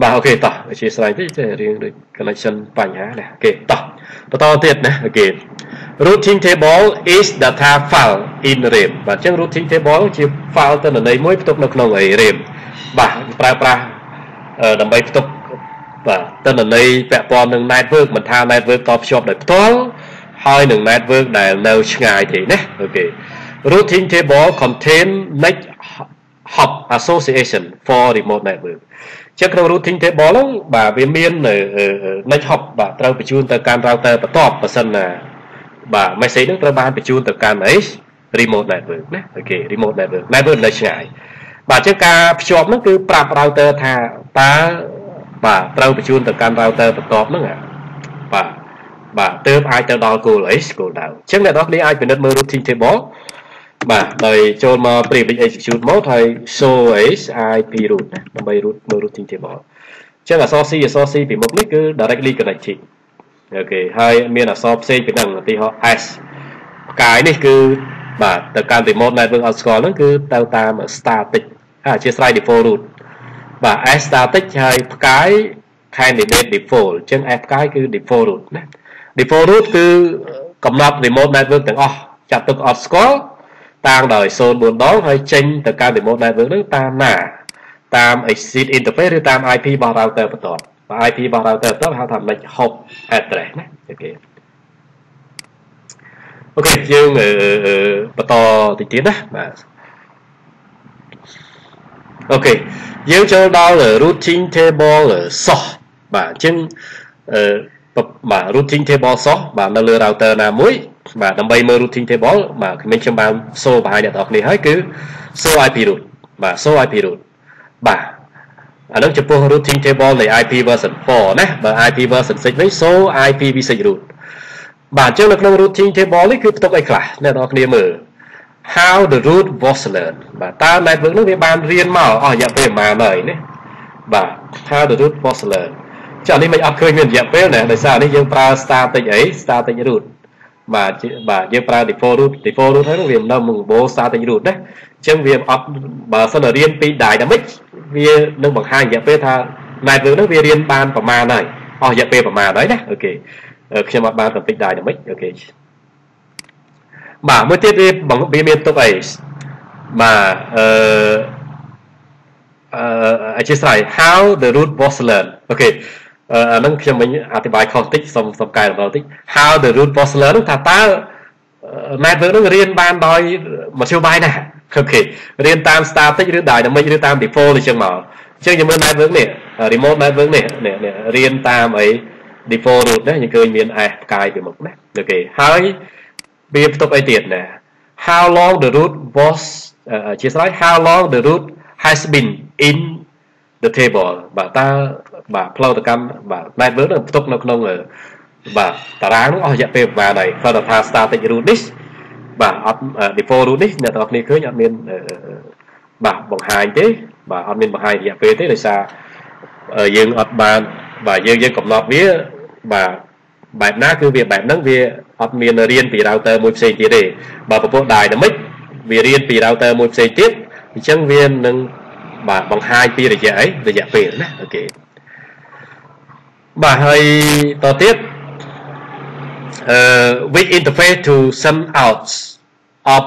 Speaker 1: បាទ OK តោះអធិស្ឋានតិចទេរៀងដូច connection បញ្ហាណាអូខេតោះបន្តទៀតណាអូខេ routing table is data file in RAM បាទអញ្ចឹង routing table ជា file ទិន្នន័យមួយផ្ទុកនៅក្នុងអី RAM បាទប្រើប្រាស់ដើម្បីផ្ទុកបាទទិន្នន័យពាក់ព័ន្ធនឹង network មិនថា network តភ្ជាប់ដោយផ្ទាល់ហើយនឹង network ដែលនៅឆ្ងាយទេណាអូខេ routing table contain next hop association for remote network ចឹងក្នុង routing table ហ្នឹងបាទវាមាន next hop បាទត្រូវបញ្ជូនទៅកាន់ router បន្ទាប់បើសិនណា បាទ message ហ្នឹងត្រូវបានបញ្ជូនទៅកាន់អី remote network ណាអូខេ remote network network នៅឆ្ងាយបាទចឹងការភ្ជាប់ហ្នឹងគឺប្រាប់ router ថាតើបាទត្រូវបញ្ជូនទៅកាន់ router បន្ទាប់ហ្នឹងបាទបាទទើបអាចទៅដល់ goal អី goal down អញ្ចឹងអ្នកនរគ្នាអាចពិនិត្យមើល routing table បាទដោយចូលមក privilege execute mode ហើយ show is IP root ណាដើម្បី root មើល routing table អញ្ចឹងអក្សរ C អក្សរ C ពីមុខនេះគឺ directly connected អូខេហើយមានអក្សរផ្សេងពីហ្នឹងឧទាហរណ៍ S ផ្កាយនេះគឺបាទទៅកាន់ remote network អត់ស្គាល់ហ្នឹងគឺទៅតាម static អធិស្ឋាន default root បាទ S static ហើយផ្កាយ candidate default អញ្ចឹង S ផ្កាយគឺ default root ណា default root គឺកំណត់ remote network ទាំងអស់ចាត់ទុកអត់ស្គាល់តាំងដោយ04ដងហើយចេញទៅកាន់ remote network ហ្នឹងតាមណាតាម exit interface ឬតាម IP របស់ router បន្ទាប់បើ IP របស់ router បន្ទាប់ហៅថា next hop address ណាអូខេអូខេយើងបន្តតិចទៀតណាបាទអូខេយើងចូលដល់ routing table source បាទអញ្ចឹងអឺបាទ routing table source បាទនៅលើ router ណាមួយបាទដើម្បីមើល routing table បាទខ្ញុំបានសូបង្ហាញអ្នកទាំងអស់គ្នាហើយគឺ show IP root បាទ show IP root បាទ អានឹងចំពោះ routing table នៃ IP version 4ណាបើ IP version 6វិញ show IPv6 root បាទអញ្ចឹងនៅក្នុង routing table នេះគឺផ្ទុកអីខ្លះអ្នកទាំងអស់គ្នាមើល how the root was learned បាទតើ network នោះវាបានរៀនមកអស់រយៈពេលប្រហែលហើយណាបាទ how the root was learned ចានេះមិនអត់ឃើញមានរយៈពេលណាដោយសារនេះយើងប្រើ static អី static root បាទបាទយើងប្រើ default root default root ហ្នឹងវាមិននៅមុខបូ static root ណាអញ្ចឹងវាអត់បើសិនរៀនពី dynamic វានឹងបង្ហាញរយៈពេលថា network នោះវារៀនបានប្រមាណហើយអស់រយៈពេលប្រមាណហើយណាអូខេខ្ញុំអត់បានកំពេចដែរមិនអូខេបាទមួយទៀតវាមានទុកអីបាទអឺអឺអធិស្ឋាន how the root was learned អូខេអានឹងខ្ញុំវិញអធិប្បាយខុសតិចសូមសូមកែតម្រូវតិច how the root was learned នោះថាតើ network នឹងរៀនបានដោយមធ្យោបាយណា OK រៀនតាម static ឬ dynamic ឬតាម default អញ្ចឹងមកអញ្ចឹងយើងមើល network នេះ remote network នេះនេះរៀនតាមអី default root ណាយើងឃើញមាន S ផ្កាយពីមុខណា OK ហើយវាផ្ទុកអីទៀតណា how long the root was អធិស្ឋាន how long the root has been in the table បាទតើបាទផ្លូវទៅកម្មបាទ network នឹងផ្ទុកនៅក្នុងបាទតារាងនោះអស់រយៈពេលប្រហែលហើយគាត់ថា static root នេះ បាទអត់ default root នេះអ្នកទាំងអស់គ្នាឃើញអត់មានបាទបង្ហាញទេបាទអត់មានបង្ហាញរយៈពេលទេដោយសារយើងអត់បានបាទយើងយើងកំណត់វាបាទបែបណាគឺវាបែបហ្នឹងវាអត់មានរៀនពី router មួយផ្សេងទៀតទេបើពពុះ dynamic វារៀនពី router មួយផ្សេងទៀតអញ្ចឹងវានឹងបាទបង្ហាញពីរយៈអីរយៈពេលណាអូខេបាទហើយតទៀត uh, which interface to send out of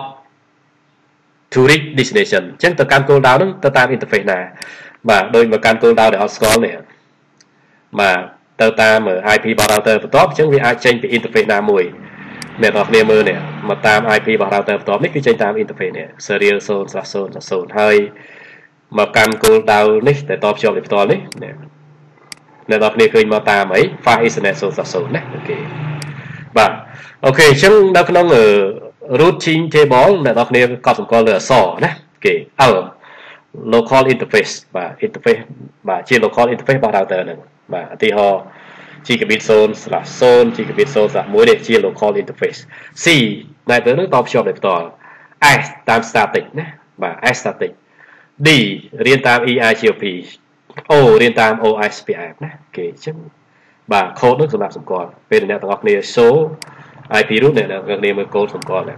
Speaker 1: to reach destination អញ្ចឹងទៅកាន់គោលដៅហ្នឹងទៅតាម interface ណាបាទដូចមកកាន់គោលដៅដែលអត់ស្គាល់នេះបាទទៅតាម IP របស់ router បន្ទាប់អញ្ចឹងវាអាចចេញពី interface ណាមួយអ្នកនរគ្នាមើលនេះមកតាម IP របស់ router បន្ទាប់នេះគឺចេញតាម interface នេះ serial 0/0/0ហើយមកកាន់គោលដៅនេះតែតបជាប់ពីផ្ទាល់នេះអ្នកនរគ្នាឃើញមកតាមអី fast ethernet 0/0ណាអូខេ បាទអូខេអញ្ចឹងនៅក្នុង routing table អ្នកនរគ្នាកត់សម្គាល់លើអក្សរណាគេអើ local interface បាទ interface បាទជា local interface របស់ router ហ្នឹងបាទឧទាហរណ៍ gigabit 0/0 gigabit 0/1 នេះជា local interface C network នឹងតភ្ជាប់ដោយផ្ទាល់ S តាម static ណាបាទ S static D រៀនតាម EIGRP O រៀនតាម OSPF ណាគេអញ្ចឹង បាទ code នឹងសម្រាប់សម្គាល់ពេលអ្នកទាំងអស់គ្នា show IP root អ្នកទាំងអស់គ្នាមើល code សម្គាល់ណា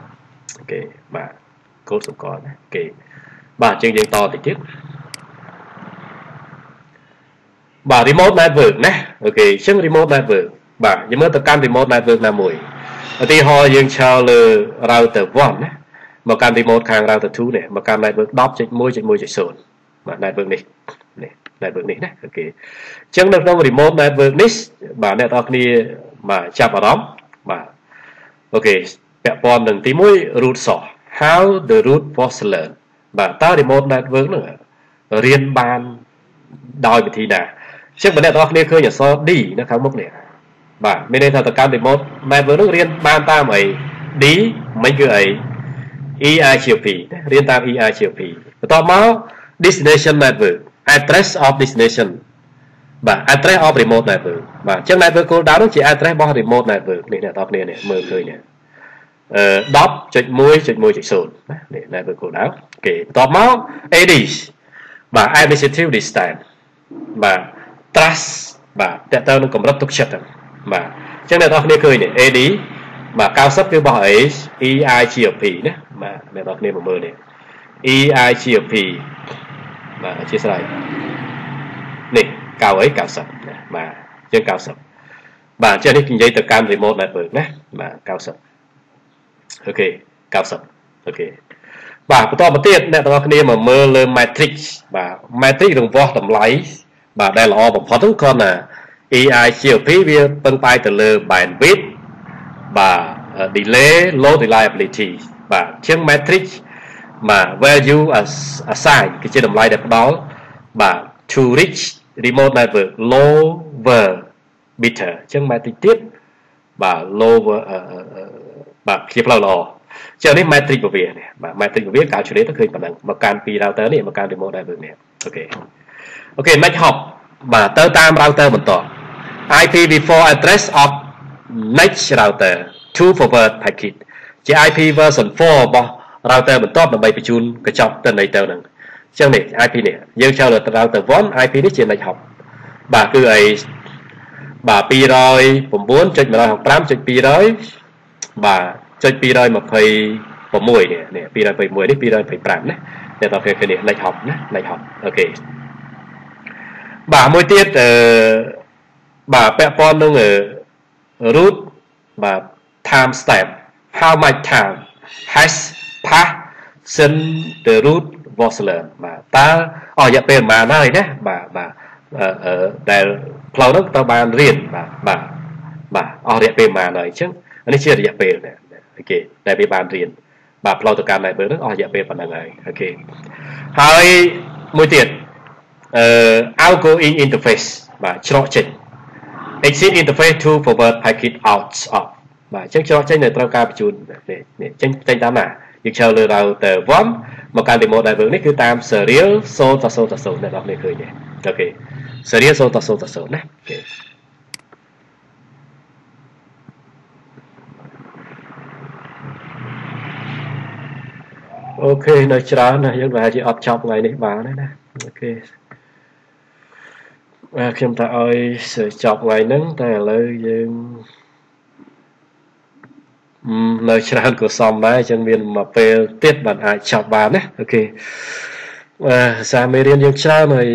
Speaker 1: គេបាទ code សម្គាល់ណាគេបាទអញ្ចឹងយើងតតិចទៀតបាទ remote network ណាអូខេអញ្ចឹង remote network បាទយើងមើលទៅកាន់ remote network ណាមួយឧទាហរណ៍យើងឆើលើ router 1ណាមកកាន់ remote ខាង router 2នេះមកកាន់ network 10.1.1.0បាទ network នេះនេះ network នេះណាអូខេអញ្ចឹងនៅក្នុង remote network នេះបាទអ្នកនរគ្នាបាទចាប់អារម្មណ៍បាទអូខេពាក់ព័ន្ធនឹងទី1 root source how the root was learned បាទតើ remote network ហ្នឹងរៀនបានដោយវិធីណាជាងបើអ្នកទាំងអស់គ្នាឃើញអក្សរ D នៅខាងមុខនេះបាទមានន័យថាទៅកាន់ remote network នោះរៀនបានតាមអី D មិនគឺអី EIGRP រៀនតាម EIGRP បន្ទាប់មក destination network address of destination បាទ address of remote network បាទអញ្ចឹង network cooldown នោះជា address របស់ remote network នេះអ្នកទាំងគ្នានេះមើលឃើញនេះអឺ10.1.1.0ណានេះ network cooldown គេបន្ទាប់មក AD បាទ administrative distance បាទ trust បាទតើតើនឹងកម្រិតទុកចិត្តបាទអញ្ចឹងអ្នកនរគ្នាឃើញនេះ AD បាទ90គឺរបស់ H EIGRP ណាបាទអ្នកនរគ្នាមកមើលនេះ EIGRP បាទអធិស្ឋាននេះ9អី90ណាបាទអញ្ចឹង90បាទអញ្ចឹងនេះនិយាយទៅកាន់ remote network ណាបាទ90អូខេ90អូខេបាទបន្តមកទៀតអ្នកទាំងអស់គ្នាមកមើលលើ matrix បាទ matrix រង្វាស់តម្លៃបាទដែលល្អបំផុតហ្នឹងគ្រាន់តែ EIGRP វាពឹងផ្អែកទៅលើ bandwidth បាទ delay low reliability បាទជាង matrix បាទ value assign គឺជាតម្លៃដែលផ្ដល់បាទ to reach remote network lower meter អញ្ចឹង matrix ទៀតបាទ lower បាទជាផ្លូវល្អចឹងនេះ matrix ពវានេះបាទ matrix ពវា calculate ទៅឃើញប៉ុណ្ណឹងមកកាន់ពី router នេះមកកាន់ remote network នេះអូខេអូខេ next hop បាទទៅតាម router បន្ត IPv4 address of next router to forward packet ជា IP version 4របស់ router បន្ទាប់ដើម្បីបញ្ជូនកញ្ចប់ទិន្នន័យទៅនឹងអញ្ចឹងនេះ IP នេះយើងចូលទៅ router 1 IP នេះជា next hop បាទគឺអីបាទ209.165.200បាទចុច226នេះនេះ221នេះ225ណាអ្នកតើគេនេះ next hop ណា next hop អូខេបាទមួយទៀតអឺបាទពាក់ព័ន្ធនឹង root បាទ time step how much time has passed since the root was learned បាទតើអស់រយៈពេលប្រហែលហើយណាបាទបាទអឺដែលផ្លូវហ្នឹងទៅបានរៀនបាទបាទបាទអស់រយៈពេលប្រហែលហើយអញ្ចឹងនេះជារយៈពេលគេដែលវាបានរៀនបាទផ្លូវទៅកាន់ level ហ្នឹងអស់រយៈពេលប៉ុណ្ណឹងហើយអូខេហើយមួយទៀតអឺ outgoing interface បាទច្រកចេញ exit interface to forward packet out of បាទអញ្ចឹងច្រកចេញនៅត្រូវការបញ្ជូននេះនេះចេញចេញតាមណា យើងចូលលើ router 1មកកាន់ remote network នេះគឺតាម serial 0.0.0អ្នកនរគ្នាឃើញទេអូខេ serial 0.0.0ណាអូខេOK នៅច្រើនណាស់យើងប្រហែលជាអត់ចប់ថ្ងៃនេះបានទេណា OK បាទខ្ញុំតែឲ្យចប់ថ្ងៃហ្នឹងតែឥឡូវយើង នៅច្រើនក៏សមដែរអញ្ចឹងមានមួយពេលទៀតបានអាចចប់បានណា OK បាទសារមេរៀនយើងច្រើនហើយ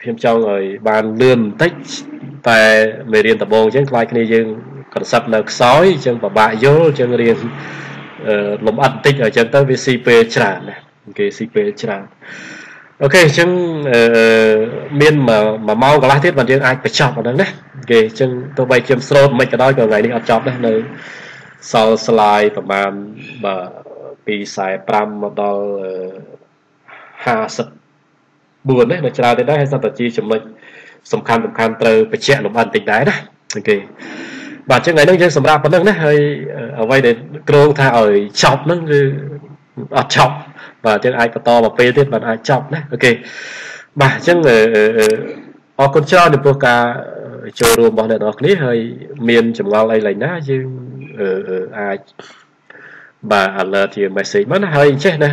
Speaker 1: ខ្ញុំចង់ឲ្យបានលឿនបន្តិចតែមេរៀនដំបូងអញ្ចឹងខ្លាចគ្នាយើង concept នៅខ្សោយអញ្ចឹងពិបាកយល់អញ្ចឹងរៀនលំអិតបន្តិចអញ្ចឹងទៅវាស៊ីពេលច្រើនណាគេស៊ីពេលច្រើនអូខេអញ្ចឹងមានមួយម៉ោងកន្លះទៀតបាទយើងអាចបញ្ចប់អាហ្នឹងណាគេអញ្ចឹងទោះបីខ្ញុំស្រោតមិនក៏ដោយក៏ថ្ងៃនេះអត់ចប់ដែរនៅ សល់ slide ប្រហែលបាទពី45មកដល់54ណានៅច្រើនទៀតដែរហើយសត្វតាជាចំណុចសំខាន់សំខាន់ត្រូវបញ្ជាក់លំអិនបន្តិចដែរណាអូខេបាទចឹងថ្ងៃនេះយើងសម្រាប់ប៉ុណ្្នឹងណាហើយអ្វីដែលក្រងថាឲ្យចប់ហ្នឹងគឺអត់ចប់បាទយើងអាចបន្តមកពេលទៀតបាទអាចចប់ណាអូខេបាទអញ្ចឹងអរគុណច្រើនចំពោះការចូលរួមរបស់អ្នកនរគ្នាហើយមានចម្ងល់អីឡើយណាយើង អាចបាទ alert ជា message មកណាហើយអញ្ចេះណា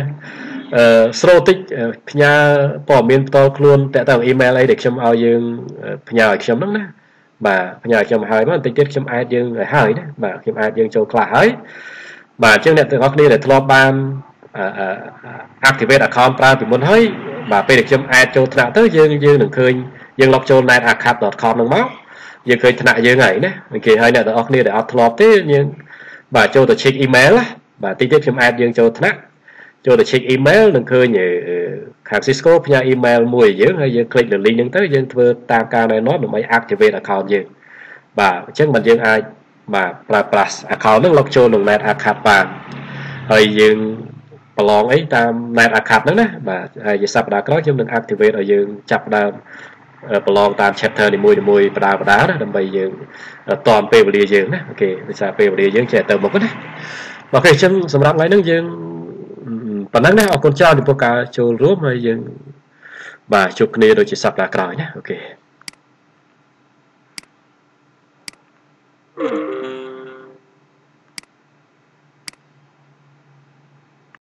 Speaker 1: អឺស្រូតិចផ្ញើព័ត៌មានផ្ទាល់ខ្លួនតាក់ទង email អីដែលខ្ញុំឲ្យយើងផ្ញើឲ្យខ្ញុំហ្នឹងណាបាទផ្ញើឲ្យខ្ញុំហើយមកបន្តិចទៀតខ្ញុំអាចយើងឲ្យហើយណាបាទខ្ញុំអាចយើងចូលខ្លះហើយបាទអញ្ចឹងអ្នកទាំងអស់គ្នាដែលធ្លាប់បាន activate account ប្រើពីមុនហើយបាទពេលដែលខ្ញុំ add ចូលថ្នាក់ទៅយើងយើងនឹងឃើញយើង log ចូល netarchive.com ហ្នឹងមក យើងឃើញថ្នាក់យើងហើយណាគេហើយអ្នកទាំងអស់គ្នាដែលអត់ធ្លាប់ទេយើងបាទចូលទៅ check email បាទតិចទៀតខ្ញុំ add យើងចូលថ្នាក់ចូលទៅ check email នឹងឃើញខាង Cisco ផ្ញើ email មួយយើងហើយយើង click លើ link ហ្នឹងទៅយើងធ្វើតាមការណែនាំដើម្បី activate account យើងបាទអញ្ចឹងមិនយើងអាចបាទប្រើប្រាស់ account ហ្នឹង log ចូលក្នុង net archive បានហើយយើងប្រឡងអីតាម net archive ហ្នឹងណាបាទហើយជាសប្តាហ៍ក្រោយខ្ញុំនឹង activate ឲ្យយើងចាប់ដើម ប្រឡងតាម chapter នីមួយៗបដាបដាណាដើម្បីយើងតនពេលវេលាយើងណាអូខេដោយសារពេលវេលាយើងចេះទៅមុខណាOK អញ្ចឹងសម្រាប់ថ្ងៃហ្នឹងយើងប៉ុណ្ណឹងណាអរគុណច្រើនចំពោះការចូលរួមហើយយើងបាទជួបគ្នាដូចជាសប្តាហ៍ក្រោយណា OK